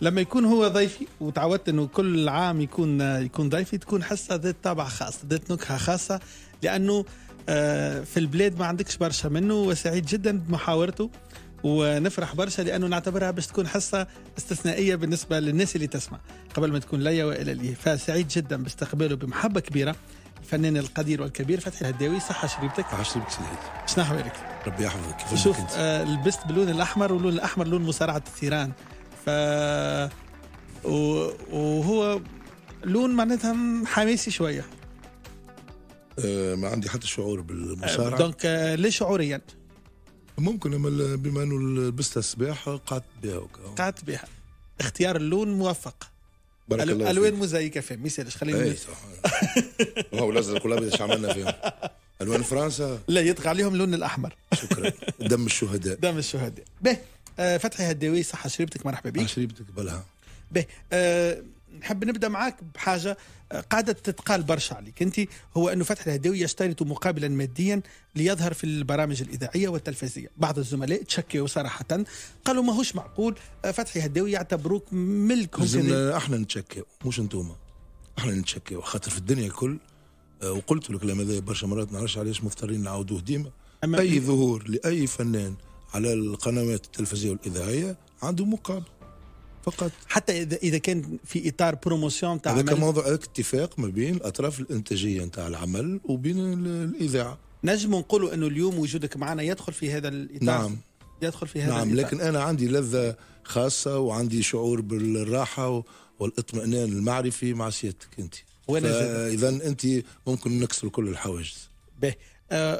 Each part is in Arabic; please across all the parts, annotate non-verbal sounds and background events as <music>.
لما يكون هو ضيفي وتعودت إنه كل عام يكون يكون ضيفي تكون حصه ذات طابع خاص ذات نكهة خاصة لأنه آه، في البلاد ما عندكش برشا منه وسعيد جدا بمحاورته ونفرح برشا لأنه نعتبرها باش تكون حصه استثنائية بالنسبة للناس اللي تسمع. قبل ما تكون ليا وإلى لي. فسعيد جدا باستقباله بمحبة كبيرة الفنان القدير والكبير فتحي الهداوي. صحة شريبتك صحة شريبتك سيدي شنو أحوالك؟ ربي يحفظك. شوف آه لبست باللون الأحمر واللون الأحمر لون مصارعة الثيران ف وهو لون معناتها حماسي شوية. آه ما عندي حتى شعور بالمصارعة. دونك آه ليش شعوريا؟ ممكن أما بما إنه لبستها الصباح قعدت بها قعدت بها. اختيار اللون موفق. بارك الله ألوان مزيكة فيهم ما يسالش خلينا اي صح. هو الأزرق والأبيض إيش عملنا فيهم؟ ألوان فرنسا؟ لا يطغى عليهم اللون الأحمر. شكرا. دم الشهداء. دم الشهداء. به. آه فتحي هداوي صحة شريبتك مرحبا بك. شريبتك بلها. به آه نحب نبدأ معاك بحاجة قاعدة تتقال برشا عليك. أنت هو أنه فتحي الهداوي يشترط مقابلا ماديا ليظهر في البرامج الإذاعية والتلفزيونيه بعض الزملاء تشكوا صراحة قالوا ماهوش معقول فتحي الهداوي يعتبروك لازمنا إحنا نتشكوا مش انتوما إحنا نتشكوا خاطر في الدنيا الكل. وقلت لك الكلام هذا برشا مرات ما نعرفش علاش مضطرين نعاودوه ديما. أي ظهور لأي فنان على القنوات التلفزيونيه والاذاعيه عنده مقابل. فقط. حتى اذا إذا كان في إطار بروموسيون تاع هذا موضوع اتفاق ما بين الأطراف الإنتاجية نتاع العمل وبين الإذاعة. نجم نقولوا أنه اليوم وجودك معنا يدخل في هذا الإطار. نعم. يدخل في هذا نعم الإطار. لكن أنا عندي لذة خاصة وعندي شعور بالراحة والاطمئنان المعرفي مع سيادتك أنت. اذا أنت ممكن نكسر كل الحواجز. به.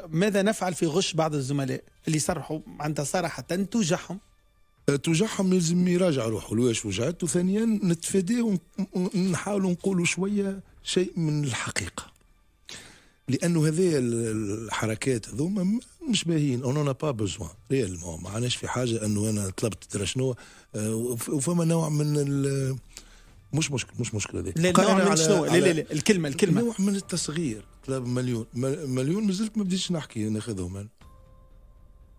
ماذا نفعل في غش بعض الزملاء اللي صرحوا عندها صراحة توجعهم توجعهم لازم يراجع روحه. لواش وجعت وثانيا نتفاداه ونحاولوا نقولوا شوية شيء من الحقيقة. لأنه هذه الحركات هذوما مش باهيين. on a pas besoin réellement ما عاناش في حاجة أنه أنا طلبت ترى شنو وفما نوع من مش مشكل مش مشكلة هذه لا نوع من شنو؟ لا لا لا الكلمة الكلمة. نوع من التصغير. مليون. مليون مازلت ما بديتش نحكي ناخذهم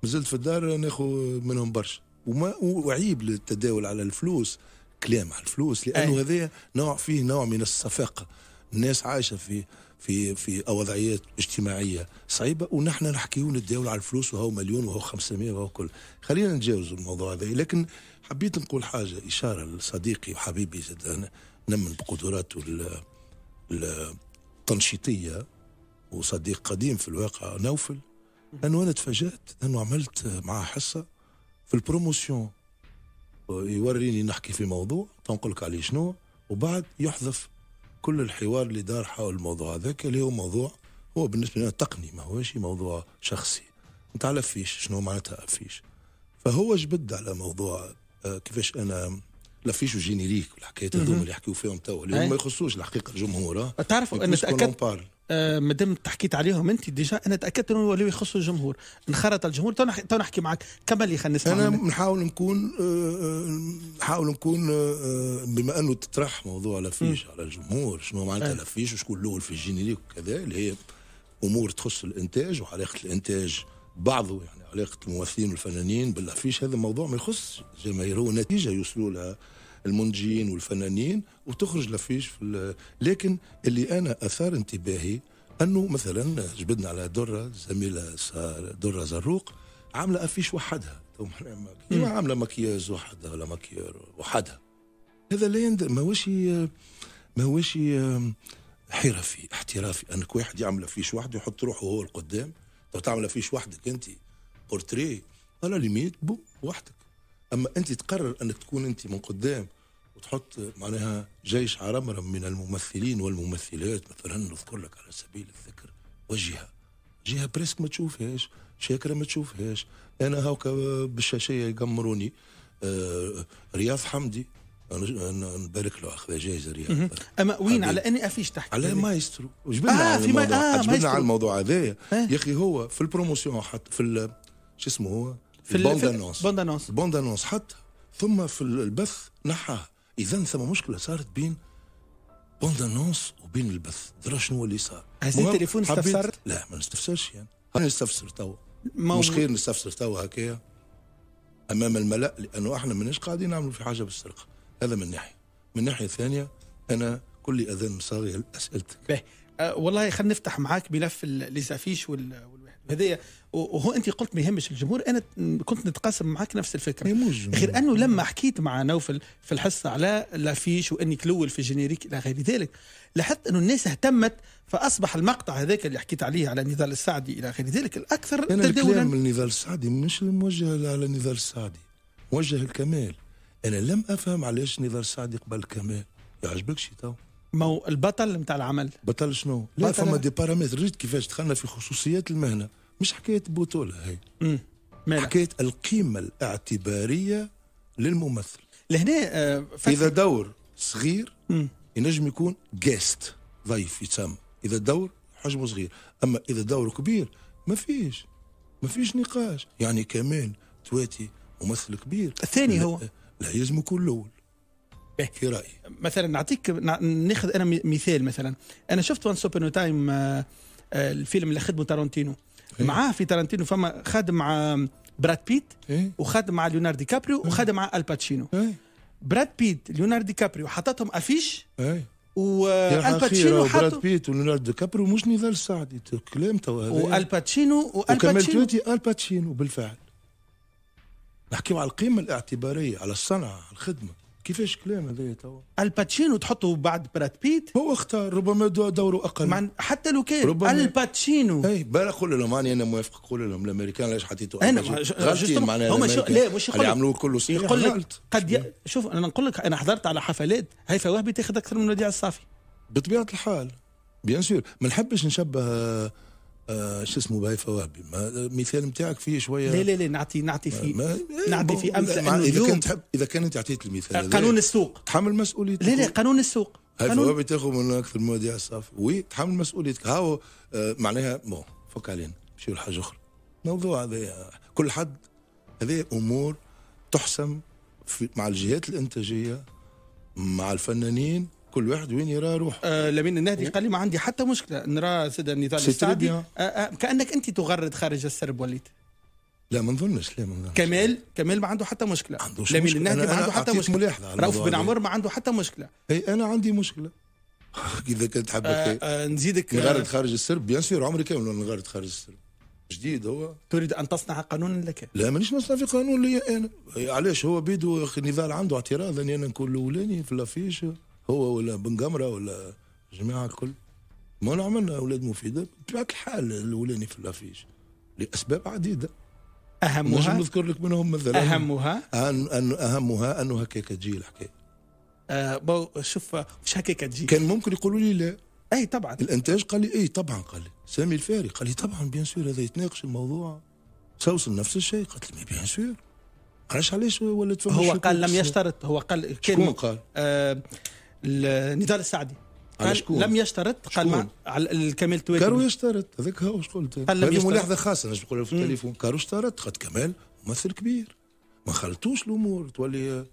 مازلت في الدار ناخذ منهم برشا. وما وعيب للتداول على الفلوس كلام على الفلوس لأنه هذا نوع فيه نوع من الصفاقة. الناس عايشة في في في وضعيات اجتماعية صعيبة ونحن نحكي ونتداول على الفلوس وهو مليون وهو 500 وهو كل. خلينا نتجاوز الموضوع هذا. لكن حبيت نقول حاجة إشارة لصديقي وحبيبي زاد نمن بقدراته التنشيطية وصديق قديم في الواقع نوفل. انه أنا تفاجأت أنه عملت معاه حصة في البروموسيون. يوريني نحكي في موضوع تنقل لك عليه شنو وبعد يحذف كل الحوار اللي دار حول الموضوع هذاك اللي هو موضوع هو بالنسبة لنا تقني ما هوش موضوع شخصي. انت على affiche شنو معناتها affiche. فهو جبد على موضوع كيفاش أنا l'affiche و générique والحكايات هذوما اللي يحكيو فيهم توا. اللي ما يخصوش الحقيقة الجمهور تعرفوا أنا تاكدت آه ما دام حكيت عليهم أنت déjà أنا تأكدت إنه ولاو يخصوا الجمهور. انخرط الجمهور تو نحكي معك. كمل لي خلينا نسمع أنا نحاول نكون نحاول نكون بما أنه تطرح موضوع لافيش على الجمهور شنو معناتها لافيش وشكون الأول في الجينيريك وكذا اللي هي أمور تخص الإنتاج وعلاقة الإنتاج بعضه يعني علاقة الممثلين والفنانين بالافيش هذا موضوع ما يخص الجماهير هو نتيجة يوصلوا لها المنتجين والفنانين وتخرج لافيش في لكن اللي أنا أثار انتباهي أنه مثلا جبدنا على درة زميلة درة زروق عاملة affiche وحدها. ما عاملة مكياج وحدها ولا مكيار وحدها. هذا لا يندر ما هوش ما هوش حرفي احترافي. أنك واحد يعمل affiche وحده يحط روحه هو القدام لو تعمل affiche وحدك انت. portrait à la limite بو وحدك. أما أنت تقرر أنك تكون أنت من قدام وتحط معناها جيش عرمرم من الممثلين والممثلات مثلا نذكر لك على سبيل الذكر وجهة. جهة بريسك ما تشوفهاش شاكرة ما تشوفهاش. أنا هاكا بالشاشيه يقمروني آه رياض حمدي. نبارك له أخذ جائزه رياض أما وين؟ على أني أفيش تحت على مايسترو. جبنا آه على الموضوع آه جبنا على الموضوع هذايا. آه. يا أخي هو في البروموسيون حتى في شو اسمه هو؟ في البوندانونس بوندانونس بوندانونس حتى ثم في البث نحاها اذا ثم مشكلة صارت بين bande-annonce وبين البث. درا شنو اللي صار؟ عايزين تليفون استفسرت؟ لا ما نستفسرش يعني. أنا نستفسر توا. مش خير نستفسر توا هكايا. أمام الملأ لأنه إحنا ماناش قاعدين نعملوا في حاجة بالسرقة. هذا من ناحية. من ناحية ثانية أنا كل أذان مصاغي أسئلتك. أه والله خلينا نفتح معاك ملف les affiches وال هذايا وهو أنت قلت ما يهمش الجمهور أنا كنت نتقاسم معاك نفس الفكرة. غير أنه لما حكيت مع نوفل في الحصة على l'affiche وأنك الأول في ال générique إلى غير ذلك لاحظت أنه الناس اهتمت فأصبح المقطع هذاك اللي حكيت عليه على نضال السعدي إلى غير ذلك الأكثر أنا الكلام من نضال السعدي مش موجه على نضال السعدي. موجه الكمال. أنا لم أفهم علاش نضال السعدي قبل الكمال يعجبكش تو. ما البطل نتاع العمل. بطل شنو؟ لا فما des paramètres ريت كيفاش دخلنا في خصوصيات المهنة. مش حكاية بطولة هي. امم حكاية القيمة الاعتبارية للممثل. لهنا آه إذا دور صغير مم. ينجم يكون guest ضيف يتسمى. إذا دور حجمه صغير. أما إذا دور كبير ما فيش. ما فيش نقاش. يعني كمال تواتي ممثل كبير. الثاني هو. لا يلزم يكون الأول في رأيي مثلا نعطيك ناخذ أنا مثال مثلا أنا شفت Once Upon a Time الفيلم اللي خدمه تارانتينو إيه؟ معاه في تارانتينو فما خادم مع براد بيت إيه؟ وخادم مع ليوناردو دي كابريو إيه؟ وخادم مع الباتشينو إيه؟ براد بيت ليوناردو دي كابريو حطتهم affiche إيه؟ والباتشينو براد بيت وليوناردو دي كابريو مش نضال السعدي كلام تو هذا والباتشينو وكمال تواتي الباتشينو بالفعل نحكيو على القيمة الاعتبارية على الصنعة على الخدمة. كيفاش كلام هذا توا؟ الباتشينو تحطه بعد براد بيت؟ هو اختار ربما دوره أقل. مع حتى لو كان ربما الباتشينو. اي بالك قول لهم أنا موافق. قول لهم الأمريكان علاش حطيتوا أنا غلطين معناها هما شو لا مش اللي عملوه كله صحيح يقول لك قد ي... شوف أنا نقول لك أنا حضرت على حفلات هيفا وهبي تاخذ أكثر من وديع الصافي. بطبيعة الحال. bien sûr. ما نحبش نشبه آه شو اسمه بهيفا وهبي المثال نتاعك فيه شوية لا لا لا نعطي نعطي في ما نعطي في امثله انه إذا كنت تحب إذا كانت اعطيت المثال قانون السوق. تحمل مسؤوليتك. لا لا قانون السوق. هيفا وهبي تاخذ من أكثر وديع الصافي oui تحمل مسؤوليتك. هاو آه معناها bon فك علينا. نمشيو لحاجة أخرى. موضوع هذا كل حد هذه أمور تحسم في مع الجهات الإنتاجية مع الفنانين كل واحد وين يرى روح آه لمين النهدي قال لي ما عندي حتى مشكلة. نرى سيد النضال السعدي. آه آه كأنك أنت تغرد خارج السرب وليد لا ما نظنش. لا ما نظنش. كمال كمال ما عنده حتى مشكلة. عندوش لمين النهدي ما عنده حتى مشكلة. رؤوف بن عمر ما عنده حتى مشكلة. اي أنا عندي مشكلة. <laughs> إذا كنت حاب آه آه نزيدك. نغرد خارج السرب؟ bien sûr عمري كامل نغرد خارج السرب؟ جديد هو. تريد أن تصنع قانونا لك؟ لا مانيش نصنع في قانون لي أنا. علاش؟ هو بيدو نضال عنده اعتراض أني أنا نكون الاولاني في الأفيش. هو ولا بن قمره ولا الجماعه الكل. ما عملنا أولاد مفيدة بطبيعة الحال الأولاني في الأفيش. لأسباب عديدة. أهمها؟ نذكر لك منهم مثلا. أهمها؟ أن أن أهمها أنه هكاك تجي الحكاية آه بو شوف مش هكاك تجي كان ممكن يقولوا لي لا. أي طبعا. الإنتاج قال لي أي طبعا قال لي. سامي الفاري قال لي طبعا bien sûr هذا يتناقش الموضوع. سوسن نفس الشيء. قالت لي bien sûr علاش علاش فما هو قال لم يشترط هو قال شكون قال؟ آه النضال السعدي. قال؟ لم يشترط قال مع على الكمال تواتي كارو يشترط هذاك هو اش قلت؟ قال لم هذه يشترط. ملاحظة خاصة نجم نقولها في التليفون. كارو اشترط قد كمال ممثل كبير. ما خلطوش الأمور تولي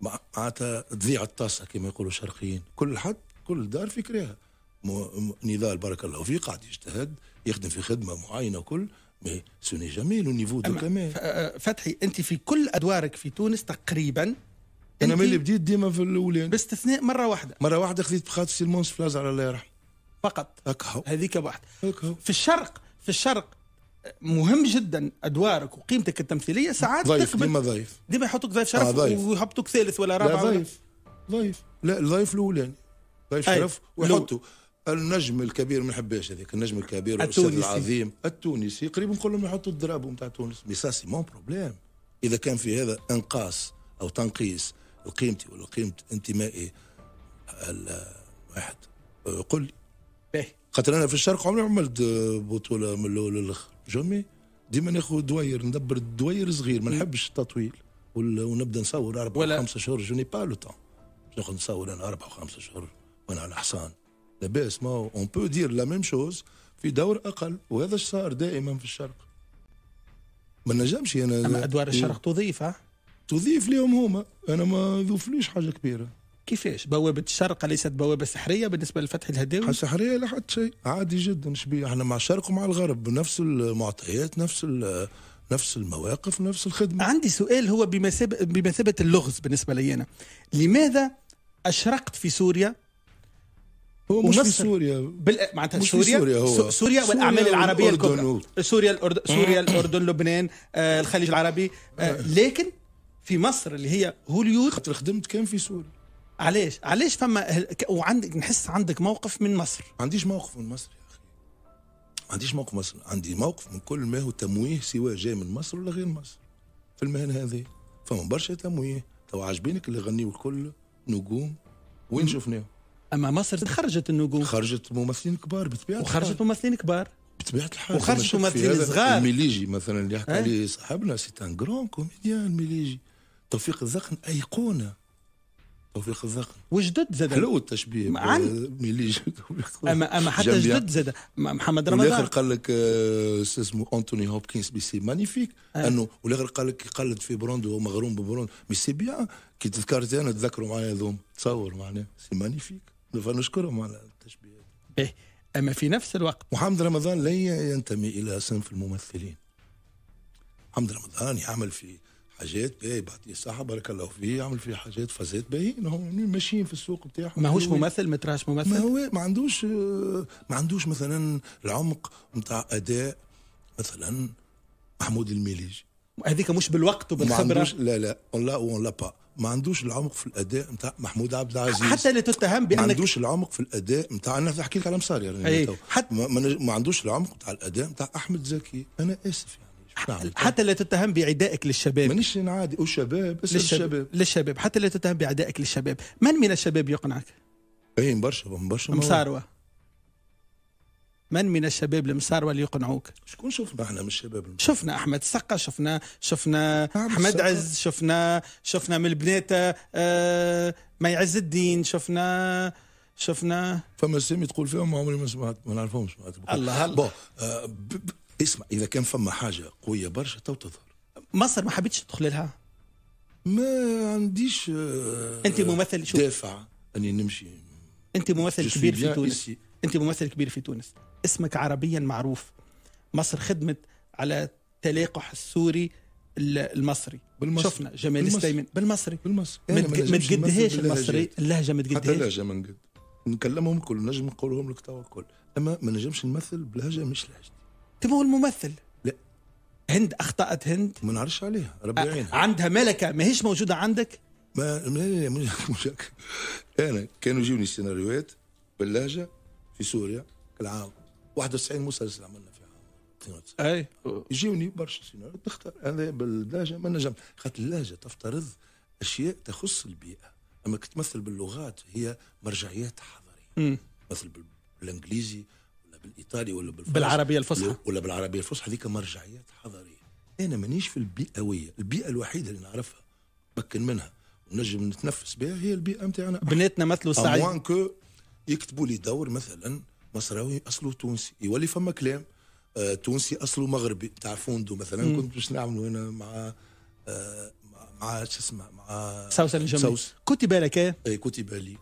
مع- معناتها تضيع الطاسة كما يقولوا الشرقيين. كل حد كل دار فكرها. نضال بارك الله فيه قاعد يجتهد يخدم في خدمة معينة وكل mais ce n'est jamais au niveau de آه، فتحي أنت في كل أدوارك في تونس تقريبا أنا اللي بديت ديما في الأولين. باستثناء مرة واحدة. مرة واحدة خذيت بخاطر سي المنصف لزعر الله يرحمه فقط. هكا هو. هذيك واحدة. في الشرق في الشرق مهم جدا أدوارك وقيمتك التمثيلية. ساعات ضيف تقبل ديما ضيف ديما يحطوك ضيف شرف آه، ضيف. ويحطوك ثالث ولا لا رابع ولا- ضيف ضيف لا الضيف الاولاني ضيف. شرف. ويحطوا النجم الكبير ما نحبش هذيك النجم الكبير التونسي. العظيم. التونسي. قريب نقول لهم يحطوا الضراب نتاع تونس. mais ça c'est mon problème إذا كان في هذا إنقاص أو تنقيص قيمتي ولا قيمه انتمائي ال- واحد. أه، قل لي. باهي. خاطر أنا في الشرق عمري عملت بطولة من الأول للآخر. jamais ديما ناخذ دوير ندبر دوير صغير. ما نحبش التطويل. ونبدأ نصور أربع ولا- خمسة شهور. je n'ai pas le temps ناخذ نصور أنا أربع وخمسة شهور. وأنا على حصان. لاباس mais on peut dire la même chose في دور أقل. وهذا صار دائما في الشرق. ما نجمش أنا أما أدوار الشرق تضيف تضيف لهم هما. أنا ما ضافوليش حاجة كبيرة. كيفاش؟ بوابة الشرق ليست بوابة سحرية بالنسبة لفتحي الهداوي؟ لا سحرية لا حتى شيء. عادي جدا. شبيه إحنا مع الشرق ومع الغرب. بنفس المعطيات نفس نفس المواقف نفس الخدمة. عندي سؤال هو بمثابة, بمثابة اللغز بالنسبة لي أنا. لماذا أشرقت في سوريا؟ هو مش في سوريا. بال... معناتها سوريا؟ سوريا هو. سو- سوريا سوريا والأعمال العربية الكبرى. سوريا الأردن سوريا الأردن لبنان آه الخليج العربي آه. لكن في مصر اللي هي هوليود. خاطر خدمت كان في سوريا. علاش؟ علاش فما وعندك نحس عندك موقف من مصر. ما عنديش موقف من مصر يا أخي. ما عنديش موقف مصر. عندي موقف من كل ما هو تمويه سواء جاي من مصر ولا غير مصر. في المهنه هذه. فما برشا تمويه. تو عاجبينك اللي غنيوا الكل نجوم. وين شفناهم؟ أما مصر خرجت النجوم. خرجت ممثلين كبار بطبيعة وخرجت. ممثلين كبار. بطبيعة الحال. وخرجت ممثلين. صغار. الميليجي مثلا اللي يحكي أي. عليه صاحبنا c'est un grand comédien الميليجي. توفيق الدقن أيقونة. توفيق الدقن وجدد زاد حلو التشبيه. ما عن- ميليجي <laughs> اما أما حتى جدد زاد محمد والآخر رمضان قال لك آه، اسمه أنتوني هوبكنز ben c'est magnifique. آه. أنه والآخر قال لك يقلد في براندو وهو مغروم ببراندو mais c'est bien. كي تذكرت أنا تذكروا معايا هذوم. تصور معناه c'est magnifique. فنشكرهم على التشبيه. به. أما في نفس الوقت. محمد رمضان لا ينتمي إلى صنف الممثلين. محمد رمضان يعمل في حاجات باهي بعطيه الصحة بارك الله فيه يعمل في حاجات فازات باهيين هم ماشيين في السوق بتاعهم ماهوش. ممثل ما ممثل هو ما عندوش ما عندوش مثلا العمق نتاع أداء مثلا محمود الميليجي هذيك مش بالوقت ما عندوش لا لا on l'a on l'a pas ما عندوش العمق في الأداء نتاع محمود عبد العزيز حتى لا تتهم ما بانك عندوش العمق في الأداء نتاع أنا أحكي لك على مصاري يعني. تو. حتى- ما, ما, ما عندوش العمق نتاع الأداء نتاع أحمد زكي أنا آسف يعني؟ حتى لا تتهم بعدائك للشباب. مانيش نعادي. والشباب للشباب. للشباب. حتى لا تتهم بعدائك للشباب. من من الشباب يقنعك؟ باين برشا. برشا. مساروة من من الشباب المساروة اللي يقنعوك؟ شكون شفنا إحنا من الشباب شفنا أحمد السقا شفنا شفنا أحمد. عز شفنا شفنا من البنات آه مي عز الدين شفنا شفنا فما سامي تقول فيهم ما عمري ما سمعت ما نعرفهمش الله الله. آه اسمع إذا كان فما حاجة قوية برشا تو تظهر. مصر ما حبيتش تدخل لها؟ ما عنديش آه أنت ممثل شوف دافع أني نمشي. أنت ممثل كبير في تونس. ici. أنت ممثل كبير في تونس. اسمك عربيا معروف. مصر خدمت على تلاقح السوري ال- المصري. بالمصري. شفنا جمال. السليمن بالمصري. بالمصري. ما تقدهاش. المصري. اللهجة ما حتى تقدهاش لهجه ما نقد نكلمهم الكل نجم نقولهم لك توا الكل. أما ما نجمش نمثل بلهجة مش لهجتي. انت هو الممثل. لا. هند أخطأت هند. ما نعرفش عليها ربي يعينها. عندها ملكة ماهيش موجودة عندك؟ ما ما- لا- لا- مش. <laughs> أنا كانوا يجوني سيناريوهات باللهجة في سوريا العام 91 مسلسل عملنا في عام 92 أي. يجيوني برشا سيناريوهات نختار هذا باللهجة ما نجم خاطر اللهجة تفترض أشياء تخص البيئة. أما كي تمثل باللغات هي مرجعيات حضاريه. مثل بال- بالإنجليزي بالإيطالي ولا بالفرنسي؟ بالعربية الفصحى. ولا بالعربية الفصحى. هذيك مرجعيات حضارية. أنا مانيش في البيئويه البيئة الوحيدة اللي نعرفها بكن منها ونجم نتنفس بها هي البيئة نتاعنا بناتنا مثلوا السعيد كو يكتبوا لي دور مثلا مصراوي أصله تونسي. يولي فما كلام آه تونسي أصله مغربي. تاع فوندو مثلا كنت باش نعملوا هنا مع آه مع- شو اسمه مع سوسن الجميل. سوس كتب لك إيه؟ اي كتب لي.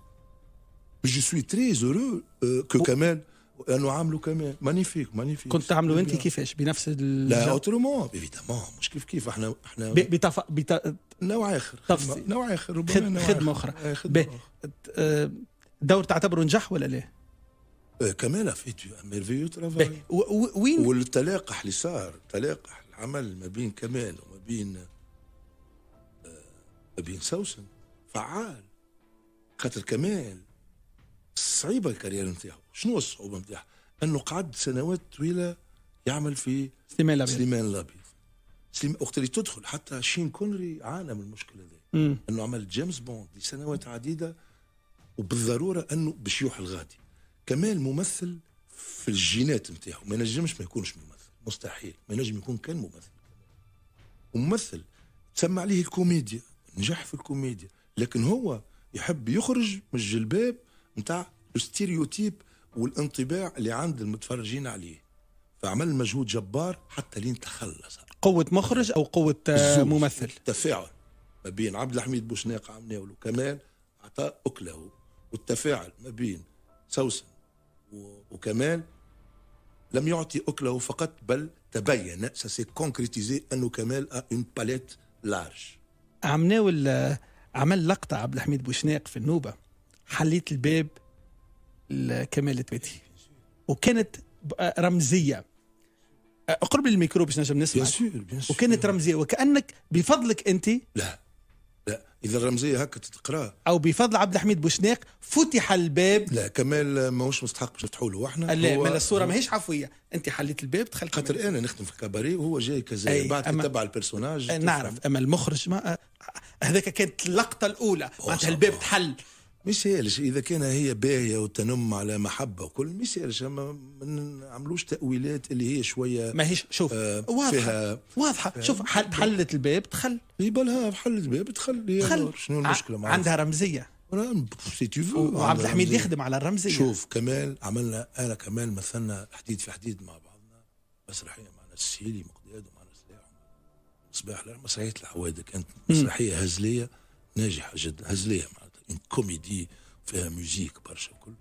جو سوي تري زورو كو كمان انه عاملوا كمان مانيفيك مانيفيك كنت تعملوا انت كيفاش بنفس ال لا اوترومون ايفيدامون مش كيف كيف إحنا إحنا بتف... بت... نوع آخر تفصيل. خدمة- نوع آخر ربما خد... نوع خدمة. أخرى ب... خدمة. آه، دور تعتبره نجح ولا لا؟ آه، كمال فيت ميرفيو. ترافاي. وين والتلاقح اللي صار تلاقح العمل ما بين كمال وما بين آه، ما بين سوسن فعال خاطر كمال صعيبه ال carrière نتاعو. شنو الصعوبة نتاعها؟ أنه قعد سنوات طويلة يعمل في سليمان الأبيض. سليمان الأبيض. سليمان وقت اللي تدخل حتى شون كونري عانى من المشكلة هذه. أنه عمل جيمس بوند لسنوات عديدة وبالضرورة أنه باش يوحل الغادي كمال ممثل في الجينات نتاعو. ما ينجمش ما يكونش ممثل. مستحيل. ما ينجم يكون كان ممثل. وممثل تسمى عليه الكوميديا. نجح في الكوميديا. لكن هو يحب يخرج من الجلباب نتاع ال stéréotype والانطباع اللي عند المتفرجين عليه. فعمل مجهود جبار حتى لين تخلص. قوة مخرج أو قوة آه،. ممثل؟ التفاعل ما بين عبد الحميد بوشناق عم ناولو كمال أعطى أكله. والتفاعل ما بين سوسن وكمال لم يعطي أكله فقط بل تبين. c'est concrétisé أنه كمال a une palette large عم ناول عمل لقطة عبد الحميد بوشناق في النوبة. حليت الباب لكمال التويتي وكانت رمزية. قرب الميكرو باش نجم نسمع. وكانت رمزية. وكأنك بفضلك أنت. لا لا. إذا الرمزية هكا تتقرا أو بفضل عبد الحميد بوشناق فتح الباب. لا كمال ماهوش مستحق باش نفتحوا له. وإحنا لا من الصورة ماهيش عفوية. أنت حليت الباب دخلت. خاطر أنا نخدم في cabaret وهو جاي كذا أي، بعد تتبع ال personnage آه، نعرف. أما المخرج ما هذاك كانت اللقطة الأولى. معناتها الباب تحل. ما يسالش إذا كان هي باهية وتنم على محبة وكل يسالش اما ما نعملوش تأويلات اللي هي شوية ماهيش شوف آه، واضحة فيها- واضحة. شوف حل حلت الباب دخل يبالها بحل الباب تخلي دخل شنو المشكلة معها عندها رمزية. c'est tout وعبد الحميد يخدم على الرمزية. شوف كمال عملنا أنا كمال مثلنا حديد في حديد مع بعضنا. مسرحية معنا السيلي مقداد ومعنا سلاح مصباح لا مسرحية العواده كانت مسرحية هزلية ناجحة جدا. هزلية معناتها une comédie فيها musique برشا كل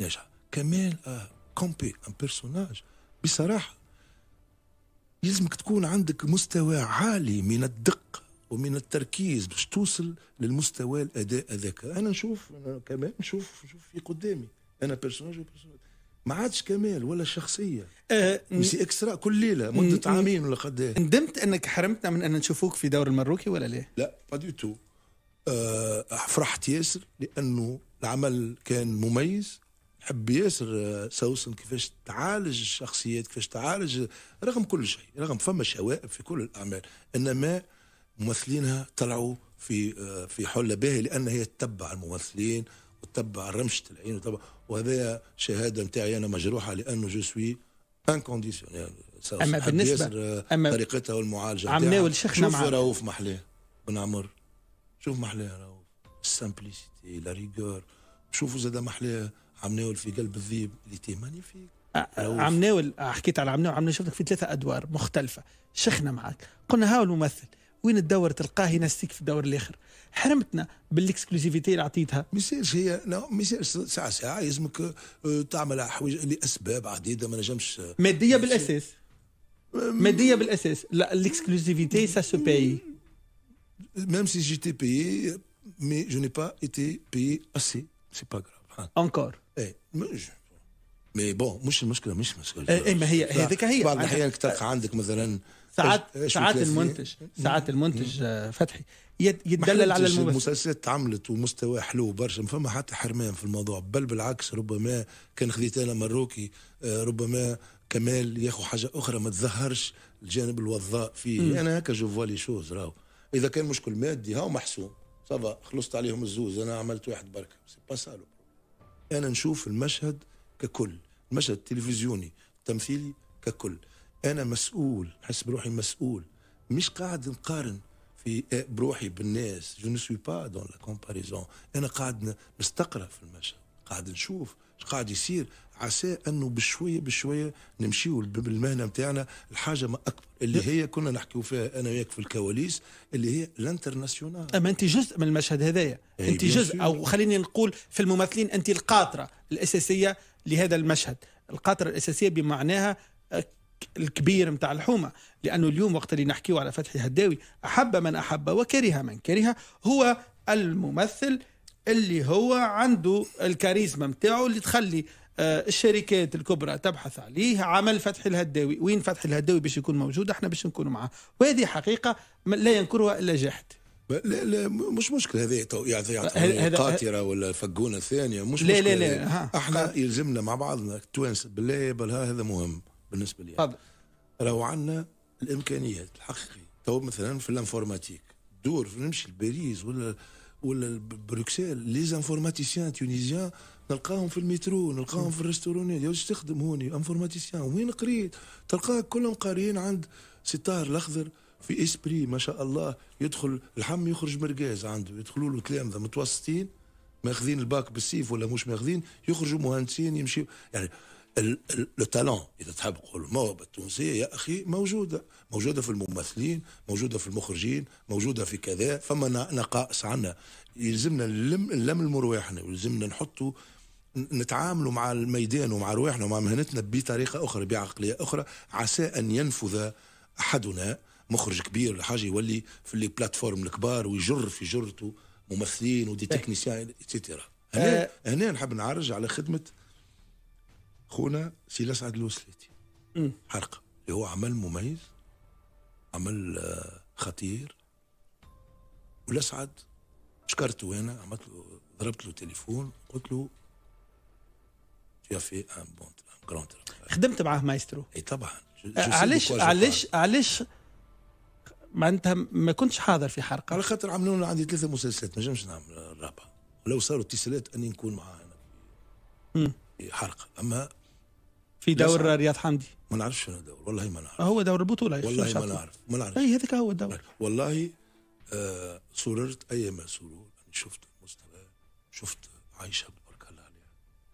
ناجحه كمال آه campé un personnage بصراحه يلزمك تكون عندك مستوى عالي من الدقة ومن التركيز باش توصل للمستوى الأداء هذاك. أنا نشوف أنا كمال نشوف نشوف في قدامي. un personnage. ما عادش كمال ولا شخصية. آه c'est extra كل ليلة مده عامين ولا قد إيه. ندمت أنك حرمتنا من أن نشوفوك في دور المروكي ولا ليه؟ لا pas du tout فرحت ياسر لأنه العمل كان مميز نحب ياسر آه، سوسن كيفاش تعالج الشخصيات كيفاش تعالج رغم كل شيء رغم فما شوائب في كل الأعمال إنما ممثلينها طلعوا في آه، في حلة باهية لأن هي تتبع الممثلين وتتبع رمشة العين وتتبع وهذا شهادة نتاعي أنا مجروحة لأنه je suis inconditionnel أما بالنسبة- أما طريقتها والمعالجة عم. ناول شيخنا شوف معاك. رؤوف محلاه بن عمر شوف محلاه رؤوف ال simplicité la rigueur. شوفوا زاد محلاه عم ناول في قلب الذيب il était magnifique. آه، عم ناول آه، حكيت على عم ناول عم ناول شفتك في ثلاثة أدوار مختلفة. شخنا معك قلنا هاو الممثل؟ وين الدور تلقاه ينسيك في الدور الآخر؟ حرمتنا بال exclusivité اللي عطيتها. ما يصيرش هي لا ما يصيرش ساعة ساعة يلزمك آه، تعمل حوايج لأسباب عديدة ما نجمش. مادية بالأساس. مادية بالأساس. لا ال exclusivité ça se paye même si j'étais payé mais je n'ai pas été payé assez. C'est pas grave ها. encore إيه مش mais bon مش المشكلة مش مشكلة. إيه، إيه، ما هي- هذيك هي. بعض الأحيان تلقى عندك مثلا. ساعات ساعات. المنتج ساعات المنتج آه، فتحي. يتدلل على الممثل. المسلسلات تعملت ومستوى حلو برشا ما فما حتى حرمان في الموضوع بل بالعكس ربما كان خذيت أنا مروكي آه، ربما كمال ياخذ حاجة أخرى ما تظهرش الجانب الوضاء فيه أنا هكا je vois les choses راهو. إذا كان مشكل مادي هاو محسوم ça va خلصت عليهم الزوز أنا عملت واحد بركه c'est pas salaud أنا نشوف المشهد ككل المشهد التلفزيوني التمثيلي ككل. أنا مسؤول نحس بروحي مسؤول. مش قاعد نقارن في آه، بروحي بالناس. je ne suis pas dans la comparaison أنا قاعد نستقرأ في المشهد. قاعد نشوف قاعد يصير؟ عسى إنه بشوية بشوية نمشيو بالمهنه نتاعنا الحاجة ما أكبر. اللي هي كنا نحكيو فيها أنا وياك في الكواليس اللي هي الانترناسيونال. أما أنت جزء من المشهد هذايا. إيه، أنت جزء. أو خليني نقول في الممثلين أنت القاطرة الأساسية لهذا المشهد. القاطرة الأساسية بمعناها آه، الكبير متاع الحومة. لأنه اليوم وقت اللي نحكيو على فتحي هداوي أحب من أحب وكره من كره هو الممثل اللي هو عنده الكاريزما متاعه اللي تخلي آه، الشركات الكبرى تبحث عليه عمل فتحي الهداوي. وين فتحي الهداوي باش يكون موجود؟ إحنا باش نكونوا معاه. وهذه حقيقة لا ينكرها إلا جاحد لا لا مش مشكلة. هذا- يعطي هذا- قاطره ولا فقونه ثانية. مش لا- مشكلة. لا- لا،. إحنا يلزمنا مع بعضنا. التوانسه بالله بل هذا مهم بالنسبة لي. تفضل. راهو عندنا الإمكانيات الحقيقية. تو مثلا في l'informatique. دور نمشي لباريس ولا ولا بروكسل les informaticiens tunisiens نلقاهم في المترو نلقاهم في الريستورونات يا تخدم هوني informaticien. وين قريت؟ تلقاه كلهم قاريين عند سي الطاهر بن لخضر في ESPRIT ما شاء الله. يدخل اللحم يخرج مرقاز عنده. يدخلوا له تلامذه متوسطين ماخذين الباك بالسيف ولا مش ماخذين يخرجوا مهندسين يمشي يعني لو تالون إذا تحب تقول الموهبه التونسيه يا أخي موجودة. موجودة في الممثلين موجودة في المخرجين موجودة في كذا فما نقائص عنا. يلزمنا نلم نلم رواحنا ويلزمنا نحطوا نتعاملوا مع الميدان ومع رواحنا ومع مهنتنا بطريقة أخرى بعقلية أخرى عسى أن ينفذ أحدنا مخرج كبير ولا حاجة يولي في لي بلاتفورم الكبار ويجر في جرته ممثلين و des techniciens et cetera. هنا آه. هنا نحب نعرج على خدمة خونا سي الاسعد الوسلاتي. حرقه اللي هو عمل مميز عمل آه، خطير. والاسعد شكرته أنا عملت له ضربت له تليفون قلت له tu as fait un bon un grand travail خدمت معاه مايسترو. إي طبعا. آه، علاش علاش. علاش ما أنت ما كنتش حاضر في حلقه على خاطر عملوا لنا عندي ثلاثة مسلسلات ما نجمش نعمل الرابعه لو صاروا اتصالات أني نكون معاه أنا. في حلقه أما في دور رياض حمدي. ما نعرفش شنو دور والله ما نعرف. هو دور البطولة والله ما؟ نعرف ما نعرف اي هذاك هو الدور والله آه سررت ايما سرور اني شفت المستوى شفت عايشة تبارك الله عليها.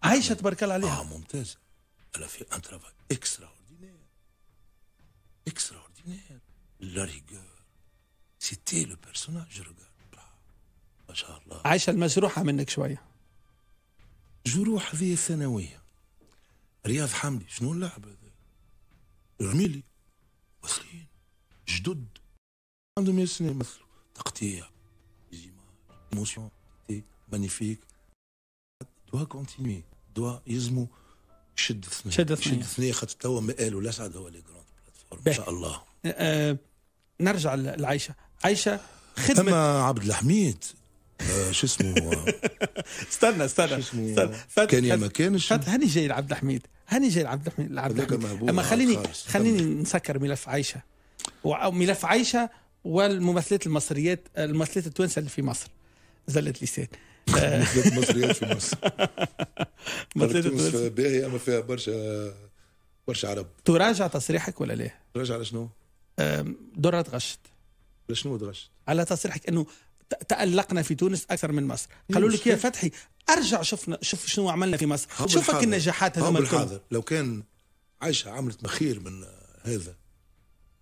عايشة تبارك الله عليها؟ آه ممتازه elle a fait un travail extraordinaire اكسترا اوردينير لا ريغور سيتي لو بيرسوناج ما شاء الله عايشة المجروحه منك شوية. جروح هذه ثانوية. رياض حمدي شنو اللعب هذا؟ رميلي واصلين جدد. عندهم ياسين يمثلوا تقطيع ايموسيون مانيفيك. دوا كونتيني دوا يزمو. شد ثنيه شد ثنية. شد ثنيه خاطر توا ما قالوا. الاسعد هو لي جراند بلاتفورم. إن شاء الله. آه نرجع ل- لعايشة. عايشة خدمة. أما عبد الحميد آه شو اسمه؟ <laughs> استنى استنى, استنى. فات- كان يا ما كانش هاني جاي لعبد الحميد. هاني جاي لعبد الحميد لعبد الحميد أما آه، خليني. خليني. نسكر ملف عايشة. و- ملف عايشة والممثلات المصريات الممثلات التوانسة اللي في مصر. زلت لسان. <laughs> مثل المصريات في مصر. <laughs> التوانسة. باهية أما فيها برشا برشا عرب. تراجع تصريحك ولا لا؟ راجع على شنو؟ درة غشت. على شنو دغشت؟ على تصريحك إنه تألقنا في تونس أكثر من مصر. قالوا لك يا فتحي أرجع شوفنا شوف شنو عملنا في مصر. شوفك. النجاحات هذوما الكل. لو كان عايشه عملت مخير من آه، هذا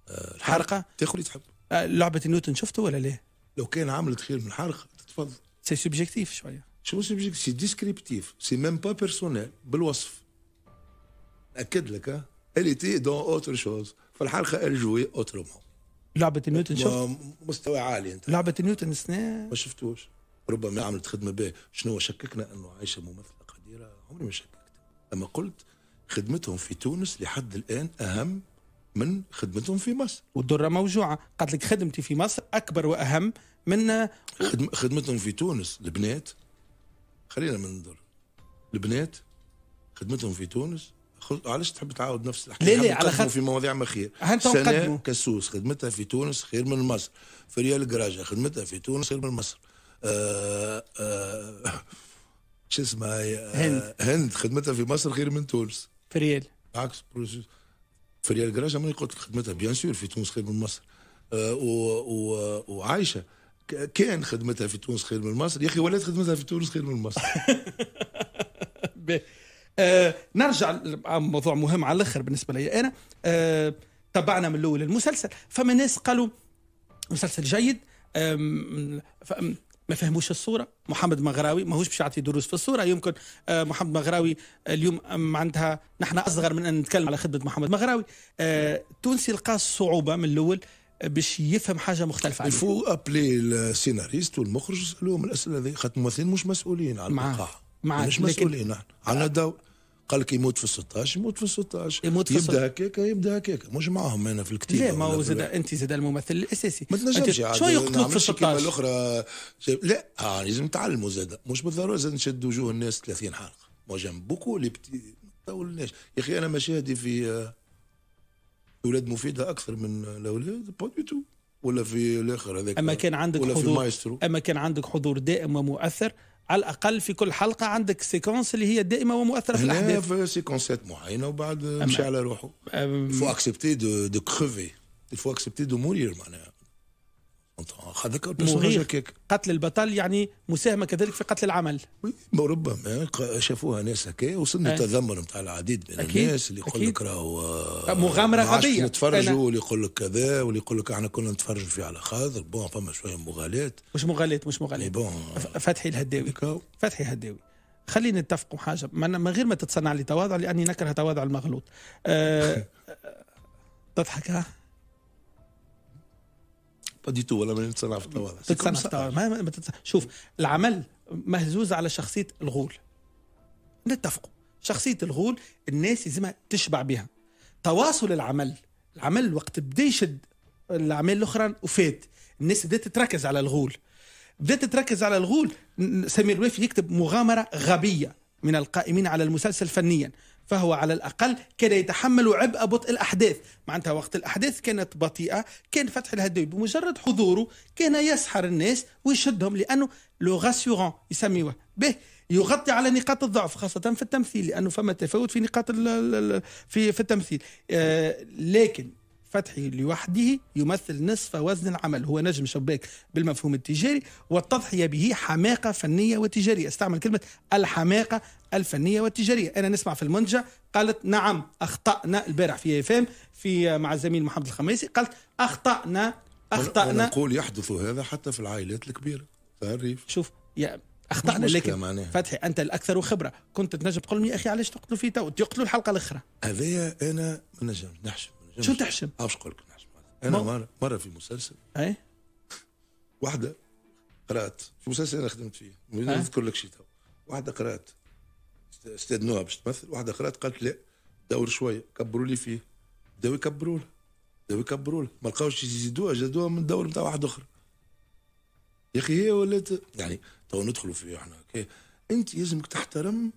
آه، حرقة؟ تاخذ اللي تحب آه، لعبة نيوتن شفته ولا لا؟ لو كان عملت خير من حرقه تتفضل c'est subjectif شوية. شو c'est c'est descriptif c'est même pas personnel بالوصف. أكد لك ها était dans autre chose. فالحلقه elle jouait autrement. لعبة نيوتن شفت؟ مستوى عالي أنت. لعبة نيوتن سنة ما شفتوش. ربما عملت خدمة باهيه شنو شككنا أنه عايشة ممثلة قديرة عمري ما شككت. اما قلت خدمتهم في تونس لحد الآن أهم من خدمتهم في مصر. والدرة موجوعة. قالت لك خدمتي في مصر أكبر وأهم من خدم خدمتهم في تونس البنات خلينا من ندر البنات خدمتهم في تونس. علاش تحب تعاود نفس الحكاية ليه؟ نحب على خاطر- في مواضيع ما خير سنة. كسوس خدمتها في تونس خير من مصر. فريال جراجة خدمتها في تونس خير من مصر. شو اسمها؟ آه هند. هند خدمتها في مصر خير من تونس. فريال. عكس processus. فريال جراجة ماني قلت خدمتها bien sûr في تونس خير من مصر. آه. وعايشة. كان خدمتها في تونس خير من مصر. يا أخي ولات خدمتها في تونس خير من مصر. <laughs> آه نرجع لموضوع مهم على الأخر بالنسبة لي أنا. آه تبعنا من الأول المسلسل. فما ناس قالوا مسلسل جيد. ما فهموش الصورة. محمد مغراوي ماهوش باش يعطي دروس في الصورة. يمكن آه، محمد مغراوي اليوم آم، عندها نحن أصغر من أن نتكلم على خدمة محمد مغراوي. آه، التونسي لقى صعوبة من الأول آه، باش يفهم حاجة مختلفة عليه الفو ابلي السيناريست والمخرج يسالوهم الاسئله هذه خاطر الممثلين مش مسؤولين عن معاك. مش مسؤولين. نحن عندنا دور قال لك يموت في ال 16 يموت في ال 16 يموت في يبدا هكاك يبدا هكاك. مش معاهم أنا في الكتيبة لا ما هو زاد أنت زاد الممثل الأساسي. ما تنجمش شو يقتلوك في نعملش كيما 16 الأخرى. لا آه لازم نتعلموا زاد. مش بالضرورة زاد نشد وجوه الناس 30 حلقة. moi j'aime beaucoup les petits طولناش يا أخي أنا مشاهدي في آه، أولاد مفيده أكثر من الأولاد؟ pas du tout ولا في الآخر هذاك. أما كان عندك حضور أما كان عندك حضور دائم ومؤثر على الأقل في كل حلقة عندك séquence اللي هي دائمة ومؤثرة في الأحداث. في séquence ات معينة وبعد مشى على روحه. accepter de, de crever. Il faut accepter de mourir معناها. هذاك مغير. قتل البطل يعني مساهمة كذلك في قتل العمل. ربما ق- شافوها ناس هكا وصلنا أي. تذمر نتاع العديد من أكيد، الناس اللي يقول. لك راهو آه، غبية. أنا- نتفرجوا واللي يقول لك كذا واللي يقول لك إحنا كنا نتفرجوا فيه على خاطر. bon فما شوية مغالاة مش مغالاة مش mais مغالاة bon فتحي الهداوي. فتحي الهداوي. خلينا نتفقوا حاجة. من من غير ما تتصنع لي تواضع لأني نكره تواضع المغلوط. أه <laughs> تضحك ها؟ بديتو ولا ما نتصنع في التواضع تتصنع في التواضع ما ما تتصنع. شوف العمل مهزوز على شخصية الغول. نتفقوا. شخصية الغول الناس لازمها تشبع بها تواصل العمل. العمل وقت بدا يشد الاعمال الأخرى وفات. الناس بدات تركز على الغول. بدات تركز على الغول. سمير وافي يكتب مغامرة غبية من القائمين على المسلسل فنيا. فهو على الأقل كان يتحمل عبء بطء الأحداث. معناتها وقت الأحداث كانت بطيئة كان فتح الهدوي بمجرد حضوره كان يسحر الناس ويشدهم لأنه لو غاسيورون يسميوه به يغطي على نقاط الضعف خاصة في التمثيل لأنه فما تفاوت في نقاط في في التمثيل. آه لكن فتحي لوحده يمثل نصف وزن العمل. هو نجم شباك بالمفهوم التجاري والتضحية به حماقة فنية وتجارية. استعمل كلمة الحماقة الفنية والتجارية. أنا نسمع في المنجة قالت نعم أخطأنا. البارح في فام في مع الزميل محمد الخميسي قالت أخطأنا أخطأنا. نقول يحدث هذا حتى في العائلات الكبيرة. الريف شوف يا أخطأنا. لكن معناها. فتحي أنت الأكثر خبرة. كنت تنجم تقول يا أخي علاش تقتلوا في تو؟ تقتلوا الحلقة الأخرى. هذايا أنا ما نجمش نحشم. شو تحشم؟ باش نقول لك أنا مرة, مرة في مسلسل. اي واحدة قرأت. في مسلسل أنا خدمت فيه. ما نذكر لك شيء تو. واحدة قرأت. استاذنوها باش تمثل؟ واحدة قرأت قالت لا دور شوية كبروا لي فيه. بداو يكبروا له. بداو يكبروا له. ما لقاوش يزيدوها زادوها من الدور نتاع واحد آخر. يا أخي هي ولات يعني تو ندخلوا فيه إحنا. أنت يلزمك تحترم